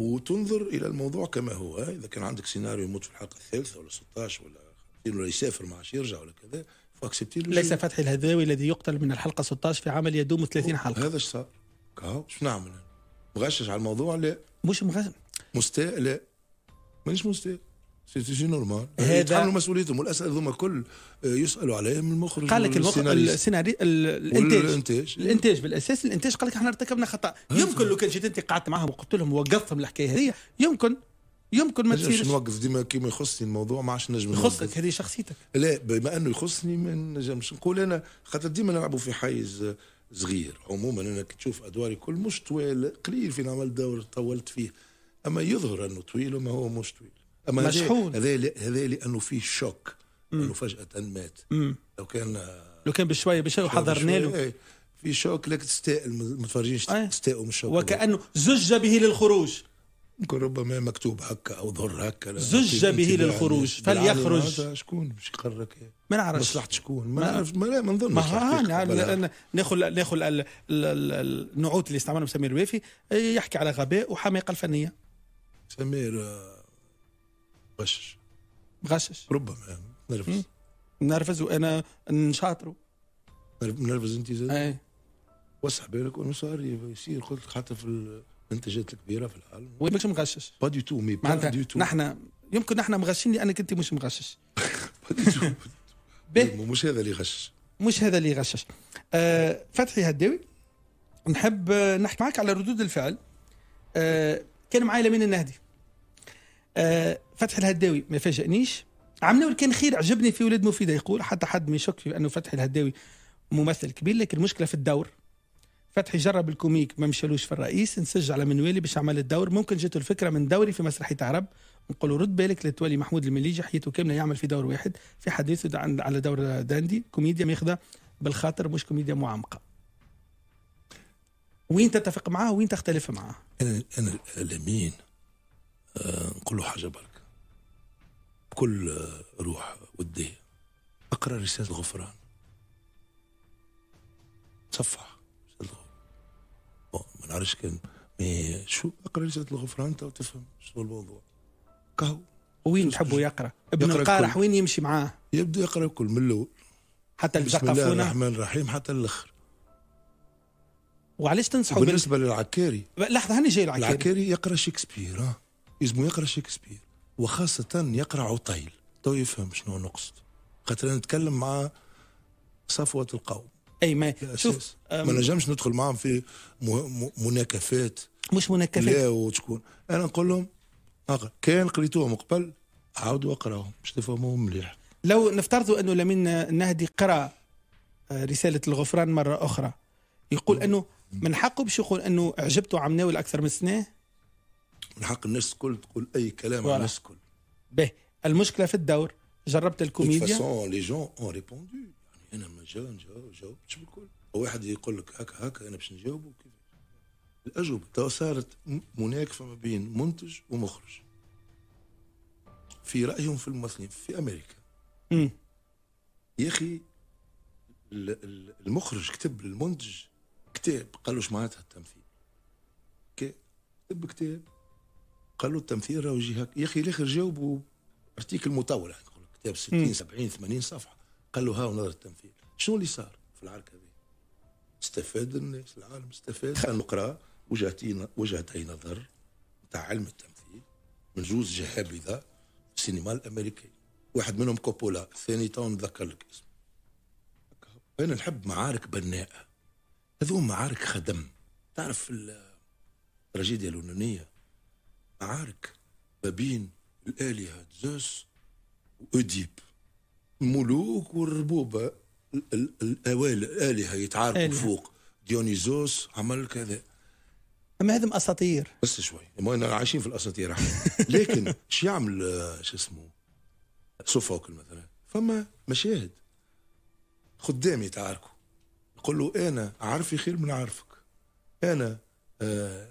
وتنظر إلى الموضوع كما هو. إذا كان عندك سيناريو يموت في الحلقة الثالثة ولا 16 ولا 50 ولا يسافر ما عادش يرجع ولا كذا فأكسبتي ليس فتحي الهذاوي الذي يقتل من الحلقة 16 في عمل يدوم 30 حلقة. هذا إيش صار؟ شو نعمل؟ مغشش على الموضوع؟ لا. مش مغشش مستاء لا. مانيش مستاء. c'est normal. هذا يتحملوا مسؤوليتهم والأسئلة هذوما كل يسألوا عليهم من المخرج قال لك المخرج السيناريو الإنتاج. الانتاج الإنتاج بالأساس الإنتاج قال لك إحنا ارتكبنا خطأ. يمكن لو كان جيت انت قعدت معهم وقلت لهم وقفتهم الحكاية هذه يمكن يمكن ما تصيرش. نوقف ديما كيما يخصني الموضوع ما عادش نجم يخصك هذه شخصيتك. لا بما أنه يخصني ما نجمش. نقول أنا خاطر ديما نلعبوا في حيز صغير. عموما أنا كي تشوف أدواري كل مش طويل قليل في نعمل دور طولت فيه. أما يظهر أنه طويل وما هو مش طويل. أما مشحون. هذا هذا لأنه فيه شوك انه فجأة مات. مم. لو كان لو كان بشويه بشوية وحضرنا له. إيه في شوك لك تستاء المتفرجين تستاءوا من الشوك وكأنه زج به للخروج. يمكن ربما مكتوب هكا أو ظهر هكا. زج به للخروج فليخرج. شكون؟ باش يقررك ما نعرفش. مصلحة شكون؟ ما نعرف ما, لا ما نظنش. ناخذ ناخذ النعوت اللي استعملهم سمير الوافي يحكي على غباء وحماقة الفنية. سمير آه، غشش. غشش. ربما نرفز. نرفز وأنا نشاطره نرفز أنت زاد؟ أي. وسع بالك وأنه صار يصير قلت حتى في الانتاجات الكبيرة في العالم. وين مش مغشش. pas du tout mais pas du tout نحن يمكن نحن مغشين لأنك أنت مش مغشش. <laughs> <laughs> مش هذا اللي يغشش. مش هذا اللي يغشش. آه فتحي هداوي نحب نحكي معك على ردود الفعل. آه كان معي لمين النهدي؟ آه فتحي الهداوي ما فاجئنيش عملوا كان خير عجبني في ولاد مفيدة يقول حتى حد ما يشك في أنه فتحي الهداوي ممثل كبير لكن المشكلة في الدور. فتحي جرب الكوميك ما مشالوش في الرئيس نسج على منوالي باش عمل الدور. ممكن جاته الفكرة من دوري في مسرحية عرب. نقولوا رد بالك لتولي محمود المليجي حياته كاملة يعمل في دور واحد في حديثه على دور dandy. كوميديا ماخذه بالخاطر مش كوميديا معمقة. وين تتفق معاه وين تختلف معاه؟ أنا الامين آه نقول له حاجة برك. بكل روح ودية. أقرأ رسالة الغفران. صفح ما نعرفش كان mais شو أقرأ رسالة الغفران تو تفهم شو الموضوع. كهو وين تحبوا يقرأ؟ ابن القارح وين يمشي معاه؟ يبدا يقرأ الكل من الأول. حتى بسم الله الرحمن الرحيم حتى الأخر. وعلاش تنصحوا بالنسبة بال... للعكاري. لحظة هاني جاي العكاري. العكاري يقرأ شكسبير ها. يلزمو يقرأ شكسبير وخاصة يقرأ عطيل. تو يفهم شنو نقصد. خاطر نتكلم مع صفوة القوم. أي ما شوف ما نجمش ندخل معهم في مناكفات. مش مناكفات. لا وتكون. أنا نقول لهم. كان قريتوهم قبل عاودوا أقراهم. باش تفهموهم مليح. لو نفترضوا أنه لمن النهدي قرأ رسالة الغفران مرة أخرى يقول أنه من حقه باش يقول أنه عجبته عمناوي لاكثر من سنة من حق الناس الكل تقول أي كلام. على الناس الكل. به المشكلة في الدور. جربت الكوميديا؟ فاسون لي جون اون ريبوندو يعني أنا ما جا نجاوب جاوبتش بالكل. واحد يقول لك هكا هكا أنا باش نجاوبه كيف الأجوبة. تو صارت مناكفة ما بين منتج ومخرج. في رأيهم في الممثلين في أمريكا. مم. يا أخي ال- ال- المخرج كتب للمنتج كتاب. قال له معناتها التمثيل؟ كتب كتاب. قال له التمثيل راهو يجي هكا. يا أخي الآخر جاوبوا article مطول يعني كتاب 60 70 80 صفحة. قال له ها نظر التمثيل. شنو اللي صار في العركه هذه استفاد الناس العالم استفاد. خلينا نقرأ. وجهتين وجهتي نظر نتاع علم التمثيل من جوز جهابذه في السينما الامريكيه واحد منهم كوبولا الثاني تو نتذكر لك اسمه. أنا نحب معارك بناءه هذو معارك خدم. تعرف التراجيديا اليونانيه معارك ما بين الآلهة زوس وأوديب. الملوك والربوبه ال- ال- الأوائل الآلهة يتعاركوا آلهة. فوق. ديونيزوس عمل كذا. اما هذم أساطير؟ بس شوي. ما عايشين في الأساطير أحنا. <laughs> لكن شو يعمل آه، شو اسمه سوفوكل مثلا؟ فما مشاهد. خدام يتعاركوا. يقول له أنا عارفي خير من عارفك. أنا آه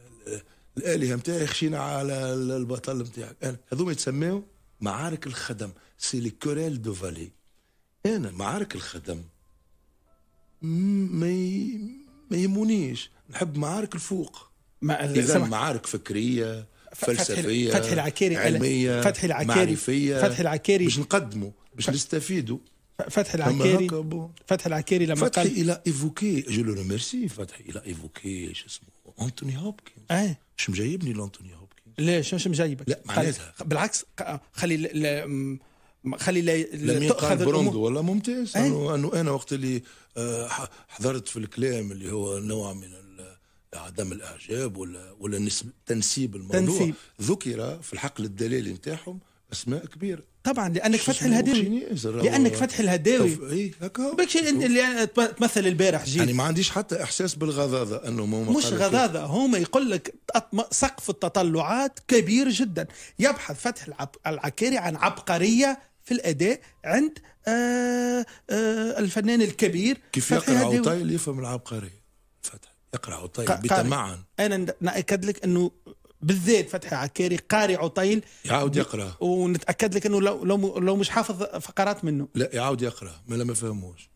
الآلهة نتاعي خشينا على البطل نتاعك هذوما يتسموا معارك الخدم. c'est les querelles de valets أنا معارك الخدم. ما ما يهمونيش. نحب معارك الفوق. ما إذا معارك فكرية فتحي- فلسفية فتحي العكيري علمية فتحي العكيري- معرفية فتحي العكيري- باش نقدموا باش نستفيدوا. فتحي هكا bon. فتحي العكيري لما فتحي قال il a évoqué je le remercie فتحي il a évoqué شو اسمه. أنتوني هوبكنز. آه مش مجايبني لأنتوني هوبكنز. ليش؟ مش مجايبك لا، معناتها. بالعكس خلي ل- ل- خلي لا لم يقال بروندو ولا ممتاز. أي. انه أنا وقت اللي آه، حضرت في الكلام اللي هو نوع من عدم الإعجاب ولا ولا تنسيب الموضوع. تنسيب. ذكر في الحقل الدلالي نتاعهم أسماء كبيرة. طبعا لأنك اسمه؟ الهداوي. لأنك فتحي الهداوي. اي هكا بكش اللي تمثل البارح جيت. يعني ما عنديش حتى إحساس بالغضاضه إنه ماما مش قالت غضاضة هم يقول لك سقف التطلعات كبير جدا. يبحث فتح العب... العكاري عن عبقرية في الأداء عند آه آه الفنان الكبير. كيف يقرأ. عطيل يفهم العبقرية. فتح. يقرأ عطيل. بتمعن. أنا ن- نأكد لك أنه بالذات فتحي عكاري قارئ عطيل. يعاود يقرأ. ونتأكد لك أنه لو لو لو مش حافظ فقرات منه. لا يعاود يقرأ ما لا ما فهموش.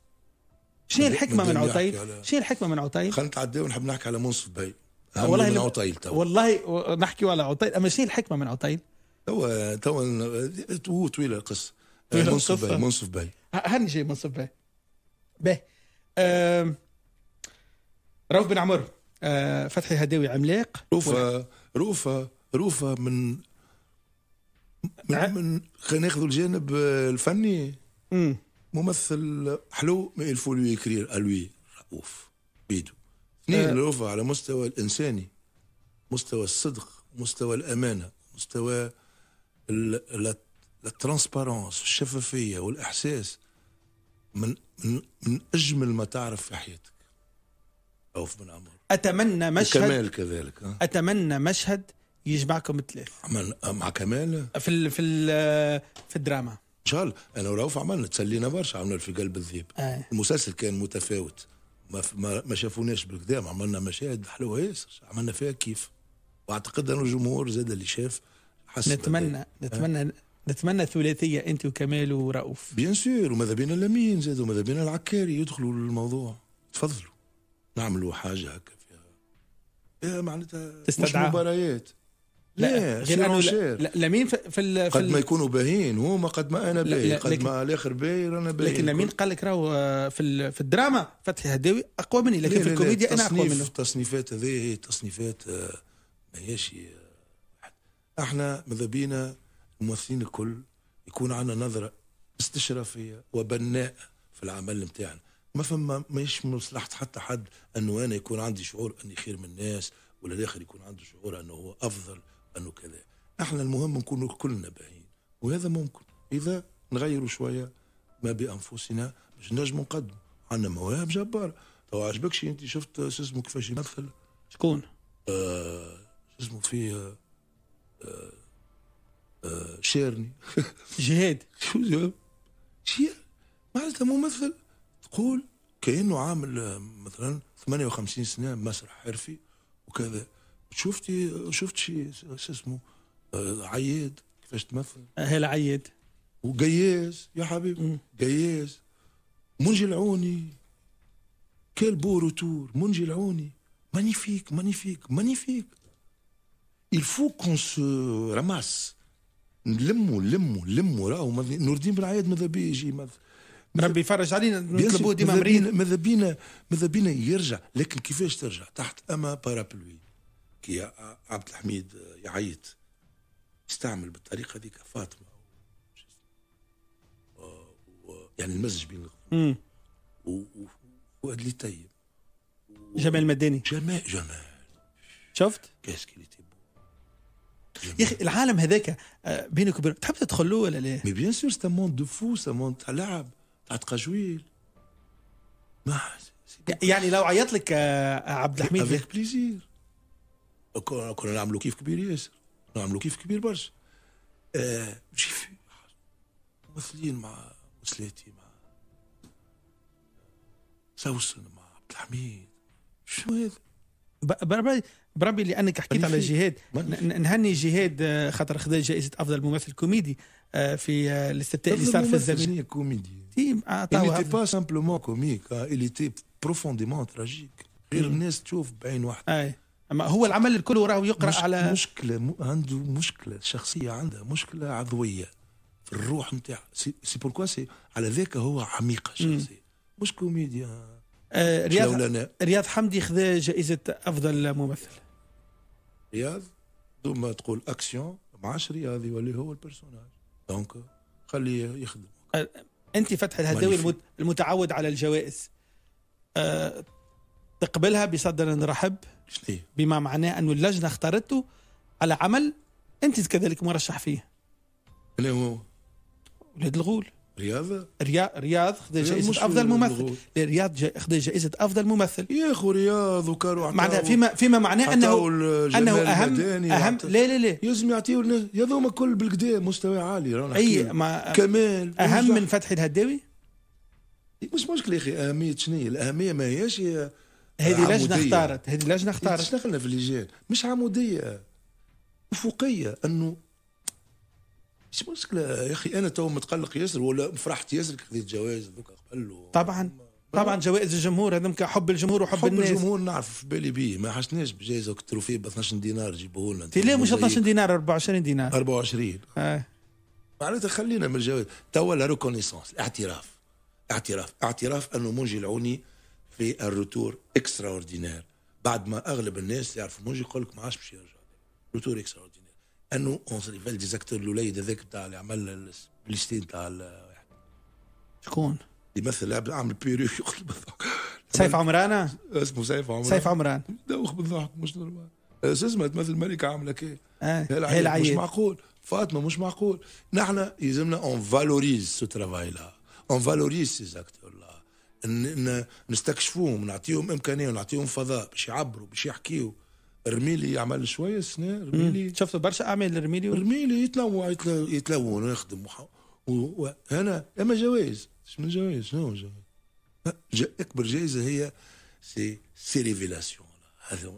شنو الحكمة من عطيل؟ شنو الحكمة من عطيل؟ خلينا نتعداو ونحب نحكي على منصف باي أهم والله من عطيل تو والله نحكي على عطيل. أما شنو الحكمة من عطيل؟ تو تو هو طويلة القصة. منصف. باي منصف باي هاني جاي منصف باي. آم، رؤوف بن عمر آه، فتحي هداوي عملاق. روفا روفا من من, من خلينا ناخذ الجانب الفني. مم. ممثل حلو ما يلفو له يكرير الوي رؤوف بيدو. اثنين آه. الوفا على مستوى الإنساني مستوى الصدق مستوى الأمانة مستوى ال- ال- الترانسبارونس الشفافية والإحساس. من من من أجمل ما تعرف في حياتك. رؤوف بن عمر أتمنى مشهد وكمال كذلك؟ أتمنى مشهد يجمعكم الثلاث مع كمال؟ في ال في ال في الدراما. إن شاء الله. أنا ورؤوف عملنا تسلينا برشا عملنا في قلب الذيب آه. المسلسل كان متفاوت. ما ما, ما شافوناش بالقدام. عملنا مشاهد حلوة ياسر عملنا فيها كيف. وأعتقد انه الجمهور زاد اللي شاف حس نتمنى نتمنى نتمنى ثلاثية أنت وكمال ورؤوف بيان سور وماذا بينا اللمين زاد وماذا بينا العكاري. يدخلوا للموضوع. تفضلوا. نعملوا حاجة هكا. معناتها مش تستدعى. مباريات. لا غير أنه لمين في في, قد ما يكونوا باهين هما قد ما أنا باهي قد ما الآخر باهي رانا باهي. لكن لمين قال لك راهو آه، في في الدراما؟ فتحي هداوي أقوى مني لكن في الكوميديا أنا أقوى منه. التصنيفات هذه هي تصنيفات آه، ما هيش آه، إحنا ماذا بينا؟ الممثلين الكل يكون عندنا نظرة استشرافية وبناء في العمل نتاعنا. ما فما ماهيش من مصلحة حتى حد انه أنا يكون عندي شعور أني خير من الناس ولا الآخر يكون عنده شعور أنه هو أفضل أنه كذا. إحنا المهم نكونوا كلنا باهين وهذا ممكن. إذا نغيروا شوية ما بأنفسنا باش نجموا نقدموا. عندنا مواهب جبارة. تو عجبكش أنت شفت شو اسمه كيفاش يمثل؟ شكون؟ آه شو اسمه فيه؟ آه آه شيرني. <laughs> جهاد. شو جاب؟ شيء معناتها ممثل. تقول كأنه عامل آه، مثلا 58 سنة مسرح حرفي وكذا. شفتي شفت شيء شو اسمه؟ آه عياد كيفاش تمثل؟ هلا عيد وقياس يا حبيبي. قياس. منجي العوني. quel beau retour منجي العوني. magnifique magnifique magnifique il faut qu'on se ramasse. نلموا نلموا نلموا راهو نور الدين بن عياد ماذا بيه يجي ربي يفرج علينا نطلبوه ديما مريض. ماذا بينا ماذا بينا يرجع؟ لكن كيفاش ترجع؟ تحت أما parapluie. كي عبد الحميد يعيط. يستعمل بالطريقة هذيك فاطمة. يعني المزج بين مم. و- و- وفؤاد لي طيب. جمال مدني جمال جمال. شفت؟ كاس كي تي يا أخي العالم هذاك آه، بينك وبين تحب تدخل له ولا لا؟ مي بيان سور سي موند دو فو سي موند تاع لعب تاع تقجويل ما يعني لو عيط لك آه، عبد الحميد افيك بليزير كنا نعملوا كيف كبير ياسر. نعملوا كيف كبير برشا. آه j'ai vu ممثلين مع وسلاتي مع سوسن مع عبد الحميد. شو هذا؟ بربي بربي لأنك حكيت على. جهاد. نهني جهاد آه، خاطر خذا جائزة أفضل ممثل كوميدي. آه، في آه، الاستفتاء اللي صار في الزمن كوميدي. Il n'était pas simplement comique, il était profondément tragique. غير الناس تشوف بعين واحدة أي. أما هو العمل الكل وراه يقرأ مش على مشكلة م... عنده مشكلة شخصية عندها مشكلة عضوية في الروح نتاعها c'est pourquoi c'est على ذاك هو عميقة شخصية مش كوميديا آه، رياض رياض حمدي خذا جائزة أفضل ممثل. رياض ثم تقول أكسيون ما عادش رياضي ولا هو الـ personnage. donc خليه يخدم أنت فتح الهداوي المتعود على الجوائز. أه تقبلها بصدر رحب. بما معناه أن اللجنة اختارته على عمل أنت كذلك مرشح فيه. اللي هو ولاد الغول. رياض رياض رياض جائزة مش أفضل ممثل. رياض جا- خذ جائزة أفضل ممثل يا أخو رياض وكانوا معناها فيما فيما معناه أنه أنه أهم أهم لا لا لا يلزم يعطيو الناس هذوما كل بالكدا مستوى عالي رانا أي. ما كمال أهم. من فتحي الهداوي مش مشكلة يا أخي أهمية شنو هي؟ الأهمية ما هياش هي هذه لجنة عمودية. اختارت هذه لجنة اختارت اشتغلنا في اللجان مش عمودية افقيه أنه مش مشكله يا أخي أنا تو متقلق ياسر ولا فرحت ياسر خذيت جوائز ذوك قبل طبعا طبعا جوائز الجمهور هذا حب الجمهور وحب حب الناس. الجمهور نعرف في بالي بيه ما حشناش بجائزة الـ trophée ب 12 دينار جيبوه لنا. ليه مش 12 دينار 24 دينار. 24 آه. معناتها خلينا من الجوائز توا la reconnaissance الاعتراف. اعتراف. اعتراف أنه منجي العوني في الـ retour extraordinaire بعد ما أغلب الناس يعرفوا منجي يقول لك ما عادش باش يرجع. retour extra انه on se révèle des acteurs الوليد هذاك بتاع اللي عمل الـ Palestinien تاع ال- شكون؟ اللي مثل لعب عامل بيريك <laughs> يقلب سيف عمرانة اسمه سيف عمران. سيف عمران. دوخ بالضحك مش normal. أساس اسمها؟ تمثل ملكة عاملة كي؟ آه. هي مش معقول. فاطمة مش معقول. نحن يلزمنا on valorise ce travail-là on valorise ces acteurs-là نستكشفوهم نعطيهم إمكانية ونعطيهم فضاء باش يعبروا باش يحكيوا رميلي يعمل شوية سنة رميلي. شفت برشا أعمال الرميلي رميلي يتنوع يتلو- يتلون ويخدم وهنا أما جوائز. من جوائز شنو جوائز؟ أكبر جائزة هي c'est ces révélations هذا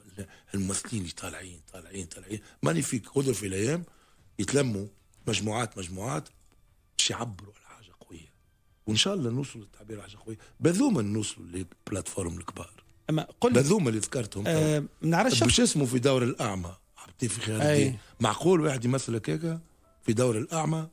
الممثلين اللي طالعين طالعين طالعين. magnifique غدر في الأيام يتلموا مجموعات مجموعات باش يعبروا على حاجة قوية. وإن شاء الله نوصلوا للتعبير على حاجة قوية. بذوما نوصلوا لل plateformes الكبار. أما قل لي بذوما اللي ذكرتهم. آه ما نعرفش باش اسمه في دور الأعمى عبد في. الدين معقول واحد يمثل هكاكا في دور الأعمى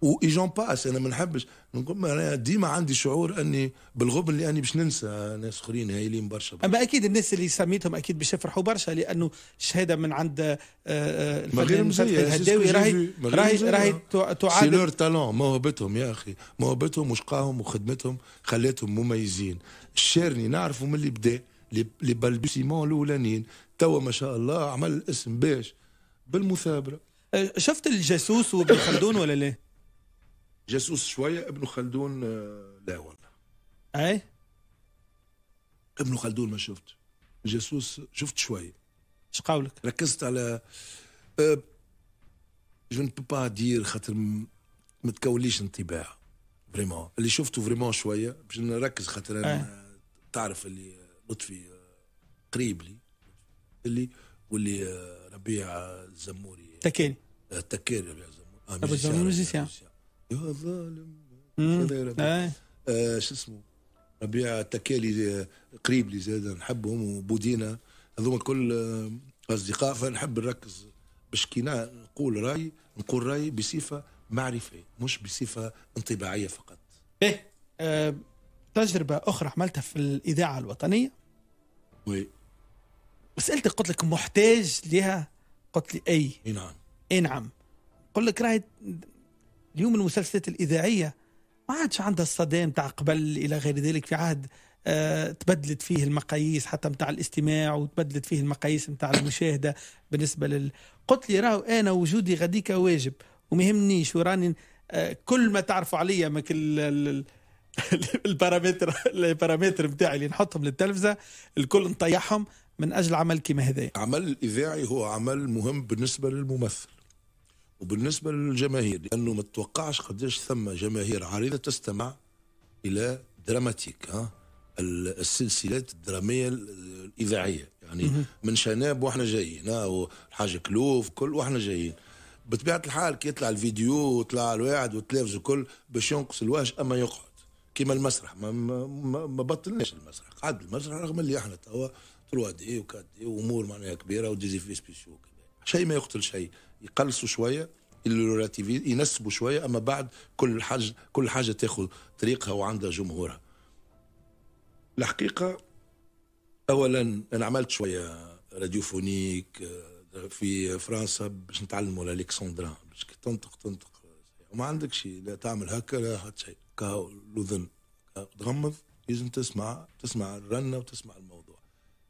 وايجون باس أنا ما نحبش. نقول أنا ديما عندي شعور أني بالغبن اللي اني باش ننسى ناس أخرين هايلين برشا. أما أكيد الناس اللي سميتهم أكيد باش يفرحوا برشا لأنه شهادة من عند آه، آه، الفنان الهداوي راهي راهي. راهي تع- سي تعادل. لور تالون موهبتهم يا أخي. موهبتهم وشقاهم وخدمتهم خلاتهم مميزين. الشيرني نعرفوا من اللي بدأ لي بالبوسيمون الأولانيين. توا ما شاء الله عمل الاسم باش بالمثابرة. آه، شفت الجاسوس وابن خلدون ولا لا؟ جاسوس شوية ابن خلدون آه، لا والله. أي؟ ابن خلدون ما شفت. الجاسوس شفت شوي إيش قولك؟ ركزت على جو نبو با دير خاطر ما تكونليش انطباع. فريمون اللي شفته فريمون شوية باش نركز خاطر أنا. تعرف اللي لطفي آه، قريب لي. اللي واللي آه، ربيع الزموري تكيني آه، تكير ربيع الزموري ميوزيسيان، الزموري ميوزيسيان. يا ظالم. آه. آه شو اسمه؟ ربيع التكالي آه، قريب لي زاد نحبهم وبودينا هذوما كل أصدقاء فنحب نركز باش كي نقول رأي نقول رأي بصفة معرفية مش بصفة انطباعية فقط. إيه آه، تجربة أخرى عملتها في الإذاعة الوطنية. وي. وسألتك قلت لك محتاج لها؟ قلت لي أي؟ إي نعم. إي نعم. قل لك راهي اليوم المسلسلات الإذاعية ما عادش عندها الصدام تاع قبل إلى غير ذلك في عهد آه تبدلت فيه المقاييس حتى متاع الاستماع وتبدلت فيه المقاييس متاع المشاهدة بالنسبة لل. قلت لي راهو أنا وجودي غديك واجب وما يهمنيش وراني آه كل ما تعرفوا عليا ما كل ال- ال- <laughs> البارامتر البارامتر بتاعي اللي نحطهم للتلفزة الكل نطيحهم من أجل عمل كيما هذا العمل الاذاعي هو عمل مهم بالنسبة للممثل. وبالنسبة للجماهير لأنه ما تتوقعش قداش ثم جماهير عريضة تستمع إلى دراماتيك ها؟ ال- السلسلات الدرامية ال- الإذاعية. يعني من شناب وإحنا جايين ها؟ وحاجه كلوف كل وإحنا جايين. بطبيعة الحال كي يطلع الفيديو وطلع الواحد والتلفز وكل باش ينقص الوجه أما يقعد. كيما المسرح ما, ما, ما, بطلناش المسرح. قعد المسرح رغم اللي إحنا توا 3 D و 4 D وأمور معناها كبيرة و des effets spéciaux شيء ما يقتل شيء. يقلصوا شوية ينسبوا شوية أما بعد كل حاجة كل حاجة تاخذ طريقها وعندها جمهورها. الحقيقة اولا أنا عملت شوية radiophonique آه، في فرنسا باش نتعلموا alexandrin باش تنطق تنطق. وما عندك شيء لا تعمل هكا لا حد شيء. كاو الاذن تغمض لازم تسمع تسمع الرنة وتسمع الموضوع.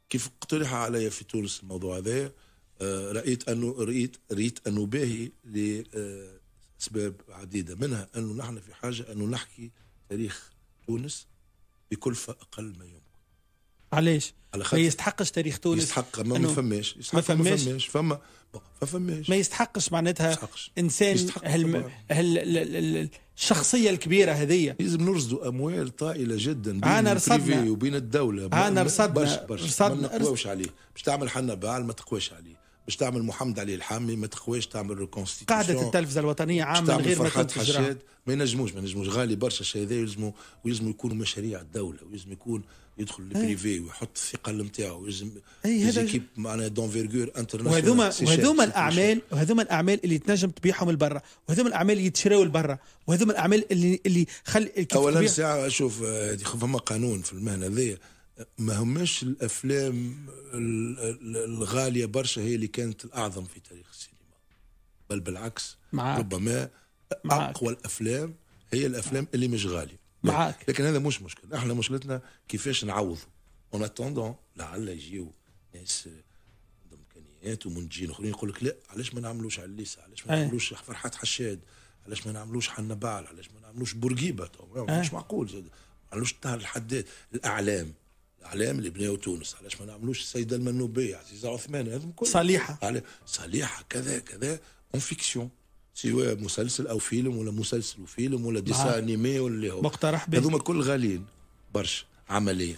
كيف اقترح علي في تونس الموضوع هذا آه، رأيت انه رأيت ريت انه باهي لأسباب عديدة منها انه نحن في حاجة انه نحكي تاريخ تونس بكلفه أقل ما يمكن علاش؟ على ما خاطر يستحقش تاريخ تونس يستحق ما, ما فماش يستحق ما فماش. فماش فما ما فماش ما يستحقش معناتها يستحقش. إنسان يستحق الشخصية الكبيرة هذه لازم نرصدوا أموال طائلة جدا بين رصدنا. ال privé وبين الدولة ما- رصدنا. برشا برشا رصدنا. ما نقواوش عليه باش تعمل حنا بعل ما تقواش عليه باش تعمل محمد علي الحامي ما تقواش تعمل reconstitution قاعدة التلفزة الوطنية عام من غير ما فرحات. حشاد ما ينجموش ما ينجموش. غالي برشا الشيء هذا يلزموا ويلزموا يكونوا مشاريع الدولة ويلزم يكون يدخل ال privé ويحط الثقل نتاعو ويلزم أي هذا- زيكيب معناها d'envergure internationale وهذوما وهذوما الاعمال وهذوما الأعمال اللي تنجم تبيعهم لبرا وهذوما الأعمال اللي يتشراو لبرا وهذوما الأعمال اللي اللي خل اولا ساعة شوف آه، فما قانون في المهنة ذي ما هماش الأفلام ال- ال- الغالية برشا هي اللي كانت الأعظم في تاريخ السينما. بل بالعكس معاك. ربما معاك. أقوى الأفلام هي الأفلام اللي مش غالية. معاك. لكن هذا مش مشكل إحنا مشكلتنا كيفاش نعوضوا en attendant لعل يجيو ناس عندهم إمكانيات ومنتجين آخرين يقول لك لا علاش ما نعملوش عليسة علاش ما أي. نعملوش فرحات حشاد؟ علاش ما نعملوش حنا بعل؟ علاش ما نعملوش بورقيبة؟ مش معقول. زاد. ما نعملوش طاهر الحداد. الأعلام. الاعلام اللي بناو تونس علاش ما نعملوش السيده المنوبيه عزيزه عثمان هذم كل صليحة. على صليحه كذا كذا en fiction سواء مسلسل أو فيلم ولا مسلسل وفيلم ولا dessin معاك. animé ولا اللي هو مقترح به. هذوما كل غاليين برشا عمليا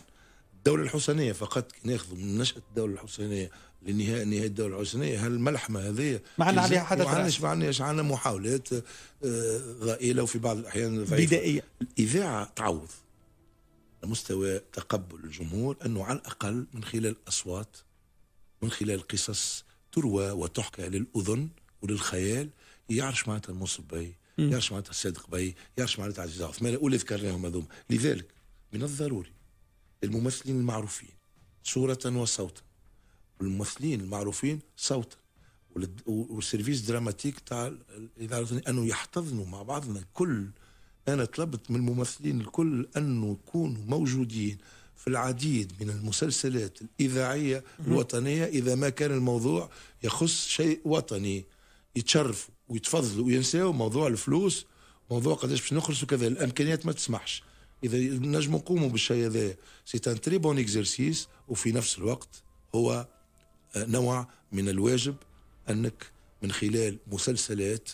الدولة الحسينية فقط كي ناخذوا من نشأة الدولة الحسينية لنهاية نهاية الدولة الحسينية هالملحمة هذه ما عندنا عليها حدث ما عندناش. ما عندناش عندنا محاولات آه، ضئيلة وفي بعض الأحيان ضعيفة بدائية. الإذاعة تعوض مستوى تقبل الجمهور أنه على الأقل من خلال الأصوات من خلال قصص تروى وتحكى للأذن وللخيال. يعرف معناتها المنصف باي يعرف معناتها الصادق باي يعرف معناتها عزيزة عثمان واللي ذكرناهم هذوما. لذلك من الضروري الممثلين المعروفين صورة وصوتا. والممثلين المعروفين صوتا. وال service dramatique تاع الاذاعه الوطنيه أنه يحتضنوا مع بعضنا الكل أنا طلبت من الممثلين الكل انه يكونوا موجودين في العديد من المسلسلات الإذاعية الوطنية. إذا ما كان الموضوع يخص شيء وطني يتشرفوا ويتفضلوا وينساوا موضوع الفلوس موضوع قداش باش نخلص وكذا. الإمكانيات ما تسمحش. إذا نجم نقوموا بالشيء هذا c'est un très bon exercice وفي نفس الوقت هو آه، نوع من الواجب أنك من خلال مسلسلات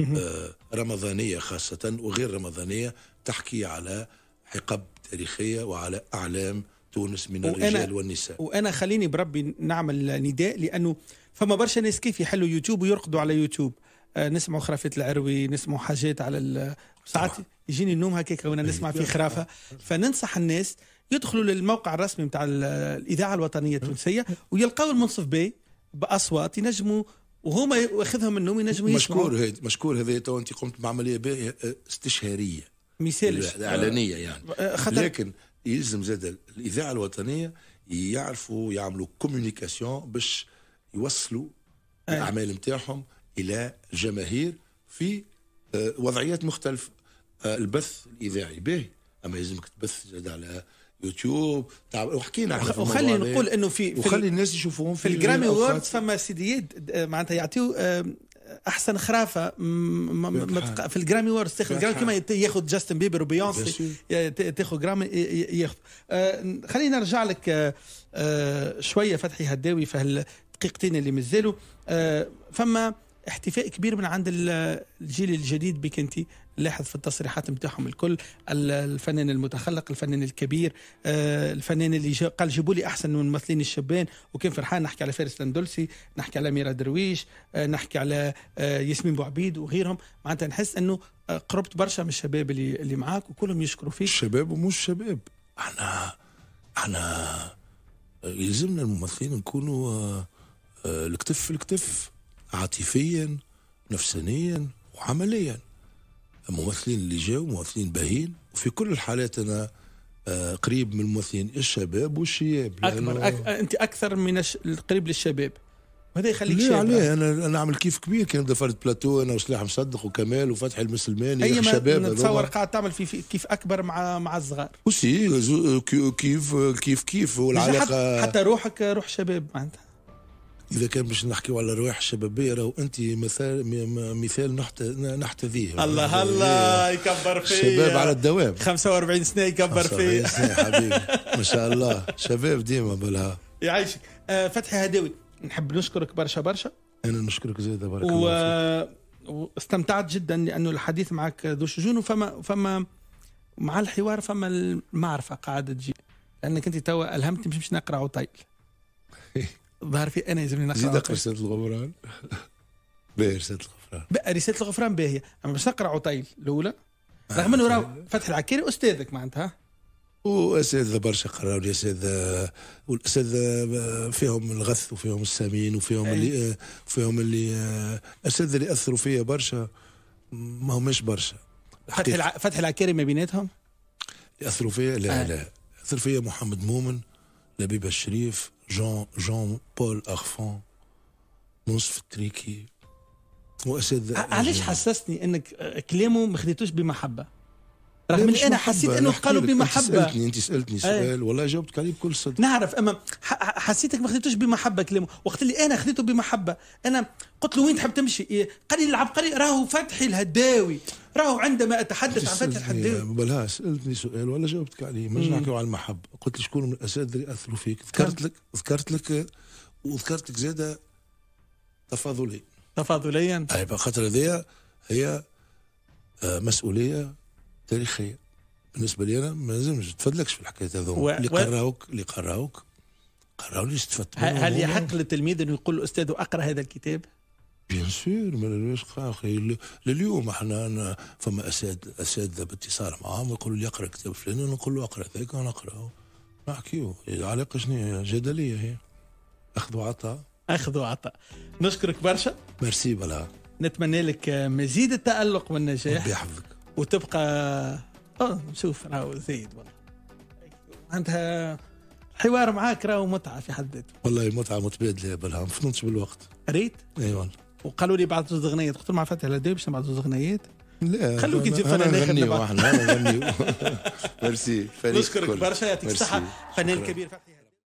آه، رمضانية خاصة وغير رمضانية تحكي على حقب تاريخية وعلى أعلام تونس من الرجال والنساء. وأنا خليني بربي نعمل نداء لأنه فما برشا ناس كيف يحلوا يوتيوب ويرقدوا على يوتيوب. آه، نسمعوا خرافات العروي نسمعوا حاجات على ساعات يجيني النوم هكاك وأنا نسمع في خرافة. فننصح الناس يدخلوا للموقع الرسمي نتاع الإذاعة الوطنية التونسية ويلقاو المنصف باي بأصوات ينجموا وهما ياخذهم النوم ينجموا مشكور هذا مشكور هذا تو انت قمت بعملية باهيه آه، استشهارية. مثال اعلانيه يعني. آه، خطر. لكن يلزم زاد الإذاعة الوطنية يعرفوا يعملوا communication باش يوصلوا الأعمال نتاعهم إلى الجماهير في آه، وضعيات مختلفة آه، البث الإذاعي. باهي. أما يلزمك تبث زاد على يوتيوب وحكينا وخلي نقول إنه في, في وخلي الناس يشوفوهم في, في ال Grammy Award فما سيديات معناتها يعطيو أحسن خرافة في ال Grammy Award تاخذ ال Grammy كما ياخذ جاستن بيبر وبيونسي تاخذ Grammy ياخذ. آه، خلينا نرجع لك شوية فتحي هداوي في الدقيقتين اللي مازالوا. فما احتفاء كبير من عند الجيل الجديد بك انت لاحظ في التصريحات نتاعهم الكل الفنان المتخلق الفنان الكبير آه، الفنان اللي قال جيبوا لي أحسن من الممثلين الشبان وكان فرحان. نحكي على فارس الاندلسي نحكي على ميرا درويش آه، نحكي على آه، ياسمين بوعبيد وغيرهم. معناتها نحس إنه قربت برشا من الشباب اللي اللي معاك وكلهم يشكروا فيك. الشباب ومش شباب إحنا إحنا يلزمنا الممثلين نكونوا الكتف في الكتف عاطفيا نفسانيا وعمليا. الممثلين اللي جاوا ممثلين باهين وفي كل الحالات أنا آه، قريب من الممثلين الشباب والشياب أكبر أك... أنت أكثر من الش... القريب للشباب. وهذا يخليك شاب. عليه أنا نعمل كيف كبير. كان دفرت بلاتو أنا وسلاح مصدق وكمال وفتحي المسلماني أي شباب نتصور قاعد تعمل في كيف أكبر مع مع الصغار. وسي كيف كيف كيف والعلاقة حتى روحك روح شباب معناتها. إذا كان باش نحكيو على الرواح الشبابيه راهو أنت مثال مثال نحتذيه الله الله يكبر فيا. شباب على الدوام. 45 سنة يكبر فيا. 45 سنه حبيبي. ما شاء الله. شباب ديما بالها يعيشك. آه فتحي هداوي. نحب نشكرك برشا برشا. أنا نشكرك زيادة بارك و... الله فيك. واستمتعت جدا لأنه الحديث معك ذو شجون وفما فما مع الحوار فما المعرفة قاعدة تجي. لأنك أنت توا ألهمتني مش نقرأ عطيل. <laughs> ظهر في أنا يلزمني نقرأ زيد أقرأ رسالة الغفران. <laughs> باهي رسالة الغفران. رسالة الغفران باهيه اما باش نقرأ عطيل الأولى. رغم إنه راه فتحي العكيري أستاذك معناتها. واساتذه برشا قراوا لي اساتذه والاساتذه فيهم الغث وفيهم السمين وفيهم أي. اللي فيهم اللي اساتذه اللي أثروا فيا برشا ما هماش برشا. فتحي الع... فتحي العكيري ما بيناتهم؟ ياثروا فيا؟ لا. لا. اثر فيا محمد مؤمن لبيب الشريف جون جون بول أرفون منصف التريكي واساتذه علاش حسسني إنك كلامه ما خديتوش بمحبة؟ رغم إني أنا حسيت إنه قالوا بمحبه أنت سألتني أنت سألتني سؤال والله جاوبتك عليه بكل صدق. نعرف أما حسيتك ما خديتوش بمحبة كلامه. وقت اللي أنا خديته بمحبة أنا قلت له وين تحب تمشي؟ إيه؟ قال لي العبقري راهو فتحي الهداوي. راهو عندما أتحدث عن فتحي الهداوي. بلها سألتني سؤال ولا جاوبتك عليه. ما نحكيو على المحبة. قلت لي شكون من الأساتذة اللي اثروا فيك؟ ذكرت لك ذكرت لك وذكرت لك زاده تفاضليا. تفاضليا؟ أي خاطر هذه هي آه، مسؤولية تاريخية. بالنسبة لي أنا ما لازمش تفدلكش في الحكاية هذوما و... اللي قراوك اللي قراوك قراو لي استفدت هل يحق للتلميذ انه يقول الأستاذ أقرأ هذا الكتاب؟ بيان سور ما أخي. لليوم إحنا فما اساتذه اساتذه باتصال معاهم يقولوا لي اقرأ كتاب فلان نقول له اقرأ ذاك ونقراه نحكيو. العلاقه شنو جدلية هي. اخذ وعطاء اخذ وعطاء نشكرك برشا. ميرسي بلا. نتمنى لك مزيد التألق والنجاح. ربي يحفظك. وتبقى أه نشوف راهو زايد والله عندها حوار معاك راهو متعة في حد ذاته والله متعة متبادلة بالها ما فهمتش بالوقت ريت؟ إي والله. وقالوا لي بعد زوج اغنيات قلت مع فتح الهداوي باش نبعث زوج اغنيات لا خلوك تجيب فنان اخر إحنا نغنيو ميرسي نشكرك برشا يعطيك الصحة. فنان كبير فتحي